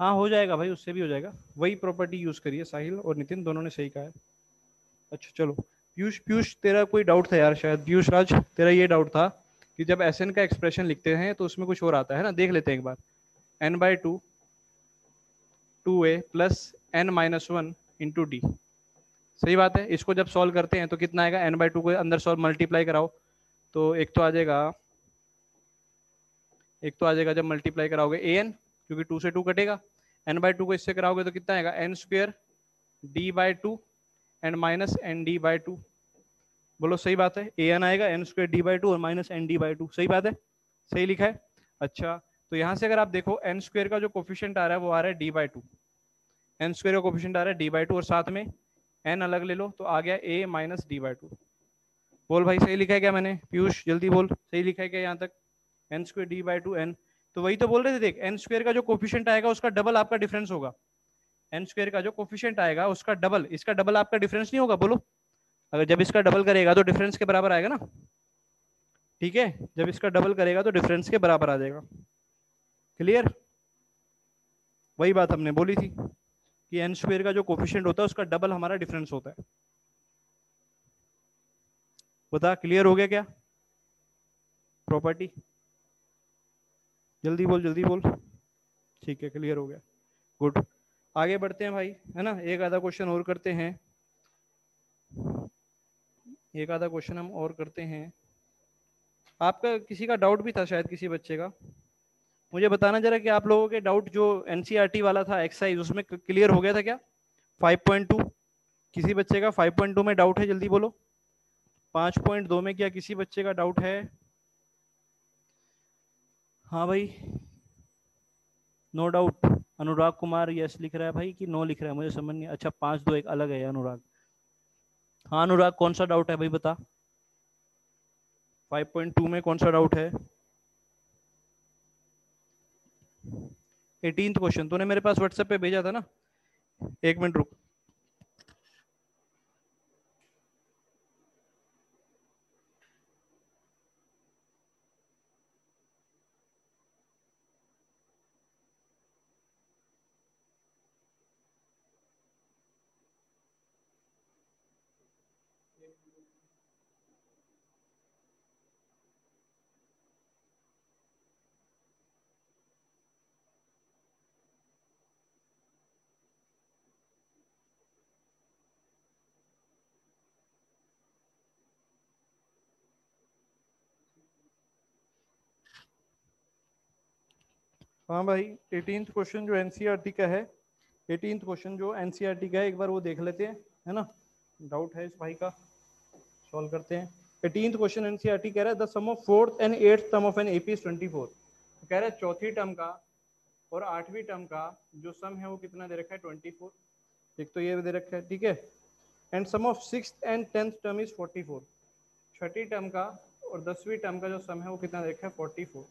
हाँ हो जाएगा भाई, उससे भी हो जाएगा। वही प्रॉपर्टी यूज़ करिए, साहिल और नितिन, दोनों ने सही कहा है। अच्छा चलो। पीयूष पीयूष, तेरा कोई डाउट था यार शायद। पीयूष राज, तेरा ये डाउट था कि जब एस का एक्सप्रेशन लिखते हैं तो उसमें कुछ और आता है ना? देख लेते हैं एक बार। N by two two a plus n minus one into d सही बात है? इसको जब सॉल्व करते हैं तो कितना आएगा? एन बाय टू को अंदर सॉल्व मल्टीप्लाई कराओ। तो एक तो आ जाएगा, एक तो आ जाएगा जब मल्टीप्लाई कराओगे ए एन क्योंकि टू से टू कटेगा। एन बाय टू को इससे कराओगे तो कितना आएगा? N square d by two and minus n d by two बोलो, सही बात है? ए एन आएगा n square d by two और minus n d by two सही बात है? सही लिखा है? अच्छा तो यहाँ से अगर आप देखो एन स्क्वेयर का जो कोफिशियंट आ रहा है, वो आ रहा है d by two n square का कोफिशियंट आ रहा है डी बाई टू और साथ में एन अलग ले लो तो आ गया a minus d by two बोल भाई, सही लिखा है क्या मैंने? पीयूष, जल्दी बोल। सही लिखा है क्या यहाँ तक? N square d by two n तो वही तो बोल रहे थे, देख एन स्क्वेयर का जो कोफिशियंट आएगा, उसका डबल आपका डिफरेंस होगा। एन स्क्वेयर का जो कोफिशियंट आएगा, उसका डबल इसका डबल आपका डिफरेंस नहीं होगा, बोलो। अगर जब इसका डबल करेगा तो डिफरेंस के बराबर आएगा ना? ठीक है? जब इसका डबल करेगा तो डिफरेंस के बराबर आ जाएगा। क्लियर वही बात हमने बोली थी कि एन स्क्वेयर का जो कोफिशियंट होता है, उसका डबल हमारा डिफरेंस होता है। बता क्लियर हो गया क्या? प्रॉपर्टी जल्दी बोल जल्दी बोल। ठीक है क्लियर हो गया। गुड आगे बढ़ते हैं भाई, है ना? एक आधा क्वेश्चन और करते हैं। एक आधा क्वेश्चन हम और करते हैं। आपका किसी का डाउट भी था शायद किसी बच्चे का? मुझे बताना जरा कि आप लोगों के डाउट जो एनसीईआरटी e वाला था एक्सरसाइज उसमें क्लियर हो गया था क्या? 5.2 किसी बच्चे का 5.2 में डाउट है? जल्दी बोलो। 5.2 में क्या किसी बच्चे का डाउट है? हाँ भाई। No doubt Anurag Kumar yes लिख रहा है भाई कि नो लिख रहा है? मुझे समझ नहीं अच्छा पाँच दो एक अलग है अनुराग। हाँ अनुराग, कौन सा डाउट है भाई बता? 5.2 में कौन सा डाउट है? एटीन क्वेश्चन तूने मेरे पास व्हाट्सएप पे भेजा था ना? एक मिनट रुक। हाँ भाई एटीन क्वेश्चन जो एनसीईआरटी e का है एटीन क्वेश्चन जो एनसीईआरटी e का है, एक बार वो देख लेते हैं, है ना? डाउट है इस भाई का। सॉल्व करते हैं। एटीन क्वेश्चन एनसीईआरटी कह रहा है the sum of fourth and eighth term of an AP is twenty four कह रहा है, चौथी टर्म का और आठवीं टर्म का जो सम है वो कितना दे रखा है? ट्वेंटी फोर एक तो ये दे रखा है, ठीक है? And sum of six and tenth term is forty four Chhathi term का और दसवीं टर्म का जो सम है वो कितना दे रखा है? फोर्टी फोर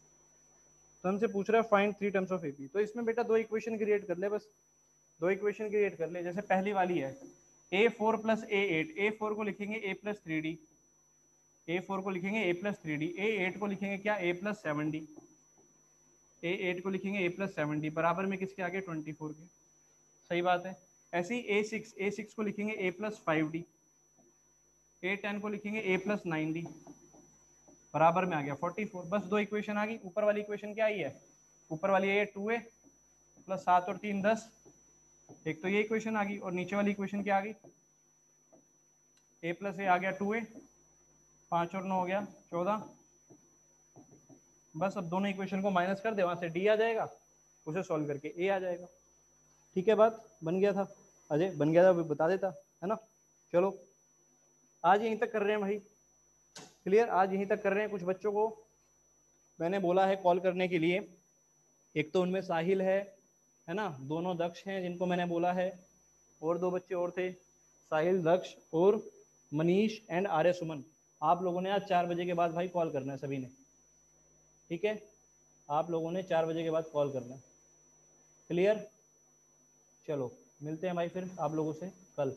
तो हमसे पूछ रहा है find three terms of AP तो इसमें बेटा दो इक्वेशन क्रिएट कर ले बस। दो इक्वेशन क्रिएट कर ले। जैसे पहली वाली है a four plus a eight a four को लिखेंगे a plus three d a four को लिखेंगे a plus three d a eight को लिखेंगे क्या? A plus seven d a eight को लिखेंगे ए प्लस सेवन डी बराबर में किसके आगे? ट्वेंटी फोर के। सही बात है। ऐसे ही ए सिक्स ए सिक्स को लिखेंगे a plus five d a ten को लिखेंगे ए प्लस नाइन डी बराबर में आ गया। फोर्टी फोर, बस दो इक्वेशन आ गई। ऊपर वाली इक्वेशन क्या आई है? ऊपर वाली है टू ए प्लस सात और तीन दस। एक तो ये इक्वेशन आ गई और नीचे वाली इक्वेशन क्या आ गई? ए प्लस ए आ गया टू ए पाँच और नौ हो गया चौदह। बस अब दोनों इक्वेशन को माइनस कर दे, वहाँ से डी आ जाएगा। उसे सॉल्व करके ए आ जाएगा। ठीक है, बात बन गया था। अजय, बन गया था बता देता, है ना? चलो, आज यहीं तक कर रहे हैं भाई। क्लियर आज यहीं तक कर रहे हैं कुछ बच्चों को। मैंने बोला है कॉल करने के लिए। एक तो उनमें साहिल है है ना? दोनों दक्ष हैं जिनको मैंने बोला है। और दो बच्चे और थे, साहिल, दक्ष और मनीष एंड आर्य सुमन। आप लोगों ने आज चार बजे के बाद भाई कॉल करना है सभी ने। ठीक है? आप लोगों ने चार बजे के बाद कॉल करना है। क्लियर चलो, मिलते हैं भाई फिर आप लोगों से कल।